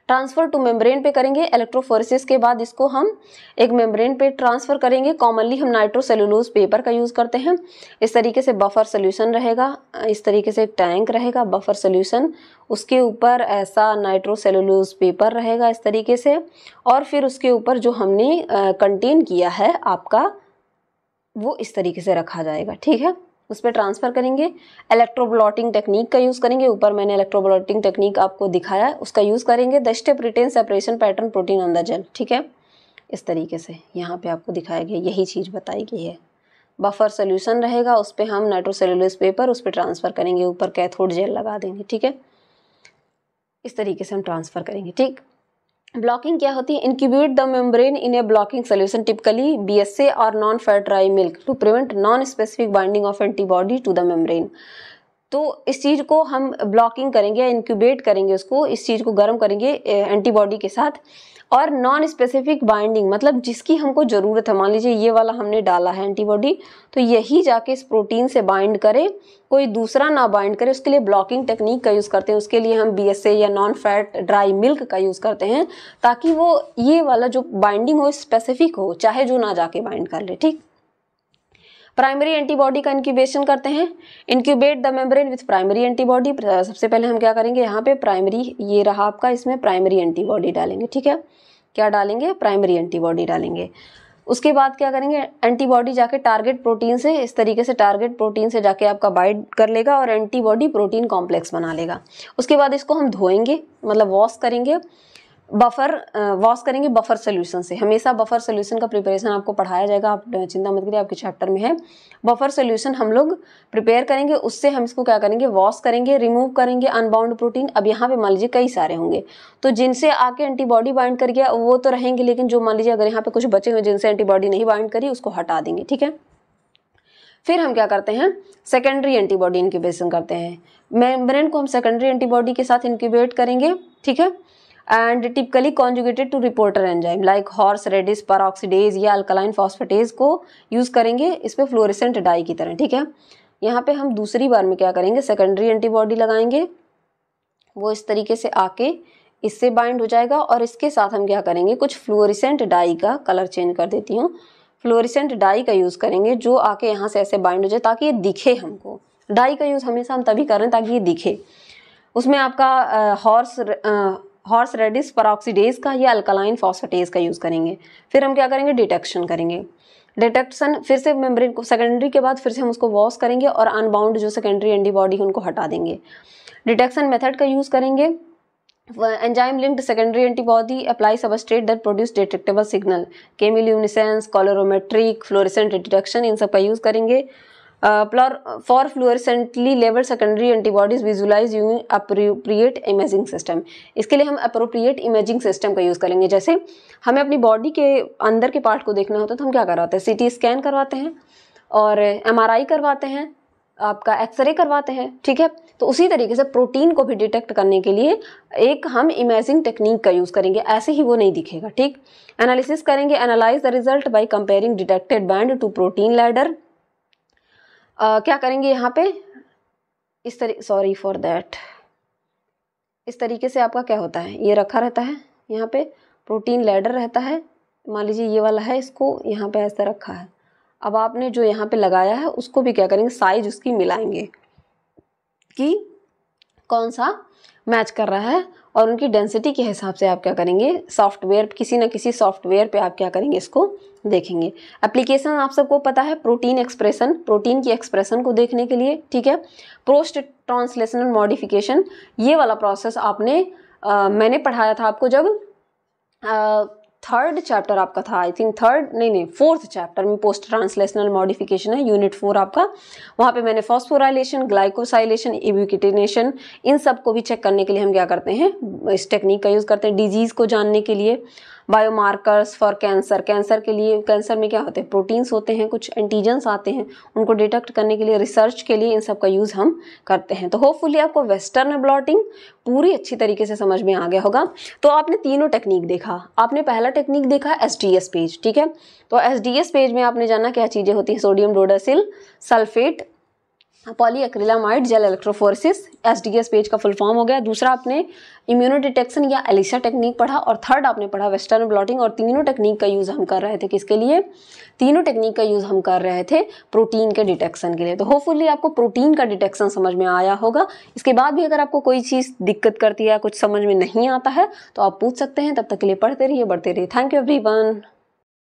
ट्रांसफ़र टू मेम्ब्रेन पे करेंगे। इलेक्ट्रोफोरेसिस के बाद इसको हम एक मेम्ब्रेन पे ट्रांसफ़र करेंगे। कॉमनली हम नाइट्रोसेलुलोज पेपर का यूज़ करते हैं। इस तरीके से बफर सोल्यूशन रहेगा। इस तरीके से एक टैंक रहेगा बफर सोल्यूशन उसके ऊपर ऐसा नाइट्रोसेलुलोज पेपर रहेगा इस तरीके से। और फिर उसके ऊपर जो हमने कंटेन किया है, आपका, वो इस तरीके से रखा जाएगा। ठीक है? उस पर ट्रांसफ़र करेंगे। इलेक्ट्रोब्लॉटिंग टेक्निक का यूज़ करेंगे। ऊपर मैंने इलेक्ट्रोब्लॉटिंग टेक्निक आपको दिखाया उसका यूज़ करेंगे। The step retain separation pattern protein on the gel ठीक है? इस तरीके से यहाँ पे आपको दिखाया गया, यही चीज़ बताई गई है। बफर सोल्यूशन रहेगा, उस पर हम नाइट्रोसेलुलस पेपर उस पर ट्रांसफ़र करेंगे। ऊपर कैथोड जेल लगा देंगे, ठीक है? इस तरीके से हम ट्रांसफ़र करेंगे, ठीक? ब्लॉकिंग क्या होती है? Incubate the membrane in a blocking solution typically B S A और non fat dry milk to prevent non specific binding of antibody to the membrane तो इस चीज़ को हम ब्लॉकिंग करेंगे या इंक्यूबेट करेंगे उसको, इस चीज़ को गर्म करेंगे एंटीबॉडी के साथ। और नॉन स्पेसिफिक बाइंडिंग मतलब जिसकी हमको ज़रूरत है। मान लीजिए ये वाला हमने डाला है एंटीबॉडी तो यही जाके इस प्रोटीन से बाइंड करे। कोई दूसरा ना बाइंड करे, उसके लिए ब्लॉकिंग टेक्निक का यूज़ करते हैं। उसके लिए हम बीएसए या नॉन फैट ड्राई मिल्क का यूज़ करते हैं, ताकि वो ये वाला जो बाइंडिंग हो स्पेसिफिक हो, चाहे जो ना जाके बाइंड कर ले, ठीक? प्राइमरी एंटीबॉडी का इंक्यूबेशन करते हैं। Incubate the membrane with primary antibody सबसे पहले हम क्या करेंगे? यहाँ पे प्राइमरी ये रहा आपका, इसमें प्राइमरी एंटीबॉडी डालेंगे, ठीक है? क्या डालेंगे? प्राइमरी एंटीबॉडी डालेंगे। उसके बाद क्या करेंगे? एंटीबॉडी जाके टारगेट प्रोटीन से, इस तरीके से टारगेट प्रोटीन से जाके आपका बाइंड कर लेगा और एंटीबॉडी प्रोटीन कॉम्प्लेक्स बना लेगा। उसके बाद इसको हम धोएँगे मतलब वॉश करेंगे। बफर वॉश करेंगे बफर सोल्यूशन से। हमेशा बफर सोल्यूशन का प्रिपरेशन आपको पढ़ाया जाएगा, आप चिंता मत करिए, आपके चैप्टर में है। बफर सोल्यूशन हम लोग प्रिपेयर करेंगे, उससे हम इसको क्या करेंगे वॉश करेंगे रिमूव करेंगे अनबाउंड प्रोटीन अब यहाँ पे मान लीजिए कई सारे होंगे। तो जिनसे आके एंटीबॉडी बाइंड कर गया वो तो रहेंगे, लेकिन जो मान लीजिए अगर यहाँ पे कुछ बचे हुए जिनसे एंटीबॉडी नहीं बाइंड करी, उसको हटा देंगे, ठीक है? फिर हम क्या करते हैं? सेकेंडरी एंटीबॉडी इनक्यूबेशन करते हैं। मेम्ब्रेन को हम सेकेंडरी एंटीबॉडी के साथ इंक्यूबेट करेंगे, ठीक है? And typically conjugated to reporter enzyme like horse radish peroxidase या अल्कलाइन फॉस्फेटेज को यूज़ करेंगे इस पर फ्लोरेसेंट डाई की तरह, ठीक है? यहाँ पे हम दूसरी बार में क्या करेंगे? सेकेंडरी एंटीबॉडी लगाएँगे। वो इस तरीके से आके इससे बाइंड हो जाएगा और इसके साथ हम क्या करेंगे? कुछ फ्लोरिसेंट डाई का कलर चेंज कर देती हूँ। फ्लोरिसेंट डाई का यूज़ करेंगे जो आके यहाँ से ऐसे बाइंड हो जाए ताकि ये दिखे हमको। डाई का यूज़ हमेशा हम तभी करें ताकि ये दिखे। उसमें आपका हॉर्स हॉर्स रेडिस, परऑक्सीडेज का या अल्कलाइन फॉस्फेटेज का यूज़ करेंगे। फिर हम क्या करेंगे? डिटेक्शन करेंगे। डिटेक्शन, फिर से मेम्ब्रेन को, सेकेंडरी के बाद फिर से हम उसको वॉश करेंगे और अनबाउंड जो सेकेंडरी एंटीबॉडी है, उनको हटा देंगे। डिटेक्शन मेथड का यूज़ करेंगे। Enzyme linked secondary antibody apply substrate that produce detectable signal. Chemiluminescence colorimetric, fluorescent detection, इन सब का यूज़ करेंगे। For fluorescently level secondary antibodies visualise using appropriate imaging system इसके लिए हम अप्रोप्रिएट इमेजिंग सिस्टम का use करेंगे। जैसे हमें अपनी बॉडी के अंदर के पार्ट को देखना होता तो हम क्या करवाते हैं? सीटी स्कैन करवाते हैं और एमआरआई करवाते हैं, आपका एक्सरे करवाते हैं, ठीक है? तो उसी तरीके से प्रोटीन को भी डिटेक्ट करने के लिए एक हम इमेजिंग टेक्निक का यूज़ करेंगे। ऐसे ही वो नहीं दिखेगा, ठीक? एनालिसिस करेंगे analyse the result by comparing detected band to protein ladder क्या करेंगे यहाँ पे? इस तरी सॉरी फॉर दैट इस तरीके से आपका क्या होता है? ये रखा रहता है यहाँ पे प्रोटीन लैडर रहता है। मान लीजिए ये वाला है, इसको यहाँ पे ऐसा रखा है। अब आपने जो यहाँ पे लगाया है, उसको भी क्या करेंगे? साइज़ उसकी मिलाएँगे कि कौन सा मैच कर रहा है। और उनकी डेंसिटी के हिसाब से आप क्या करेंगे? सॉफ्टवेयर किसी ना किसी सॉफ्टवेयर पे आप क्या करेंगे इसको देखेंगे। एप्लीकेशन आप सबको पता है प्रोटीन एक्सप्रेशन प्रोटीन की एक्सप्रेशन को देखने के लिए ठीक है? पोस्ट ट्रांसलेशनल मॉडिफिकेशन ये वाला प्रोसेस आपने आ, मैंने पढ़ाया था आपको जब आ, थर्ड चैप्टर आपका था आई थिंक थर्ड नहीं नहीं फोर्थ चैप्टर में पोस्ट ट्रांसलेशनल मॉडिफिकेशन है यूनिट फोर आपका। वहाँ पे मैंने फॉस्फोराइलेशन ग्लाइकोसाइलेशन इब्यूकिटेनेशन इन सबको भी चेक करने के लिए हम क्या करते हैं? इस टेक्निक का यूज़ करते हैं डिज़ीज़ को जानने के लिए। बायोमार्कर्स फॉर कैंसर कैंसर के लिए कैंसर में क्या होते हैं? प्रोटीन्स होते हैं, कुछ एंटीजेंस आते हैं, उनको डिटेक्ट करने के लिए रिसर्च के लिए इन सब का यूज़ हम करते हैं। तो होपफुली आपको वेस्टर्न ब्लॉटिंग पूरी अच्छी तरीके से समझ में आ गया होगा। तो आपने तीनों टेक्निक देखा। आपने पहला टेक्निक देखा एस डी एस पेज ठीक है? तो एसडीएस पेज में आपने जाना क्या चीज़ें होती हैं? Sodium dodecyl sulphate polyacrylamide gel electrophoresis S D S PAGE का फुल फॉर्म हो गया। दूसरा आपने इम्यूनो डिटेक्शन या एलिसा टेक्निक पढ़ा और थर्ड आपने पढ़ा वेस्टर्न ब्लॉटिंग और तीनों टेक्निक का यूज़ हम कर रहे थे किसके लिए? तीनों टेक्निक का यूज़ हम कर रहे थे प्रोटीन के डिटेक्शन के लिए। तो होपफुली आपको प्रोटीन का डिटेक्शन समझ में आया होगा। इसके बाद भी अगर आपको कोई चीज़ दिक्कत करती है कुछ समझ में नहीं आता है तो आप पूछ सकते हैं। तब तक के लिए पढ़ते रहिए, बढ़ते रहिए। Thank you every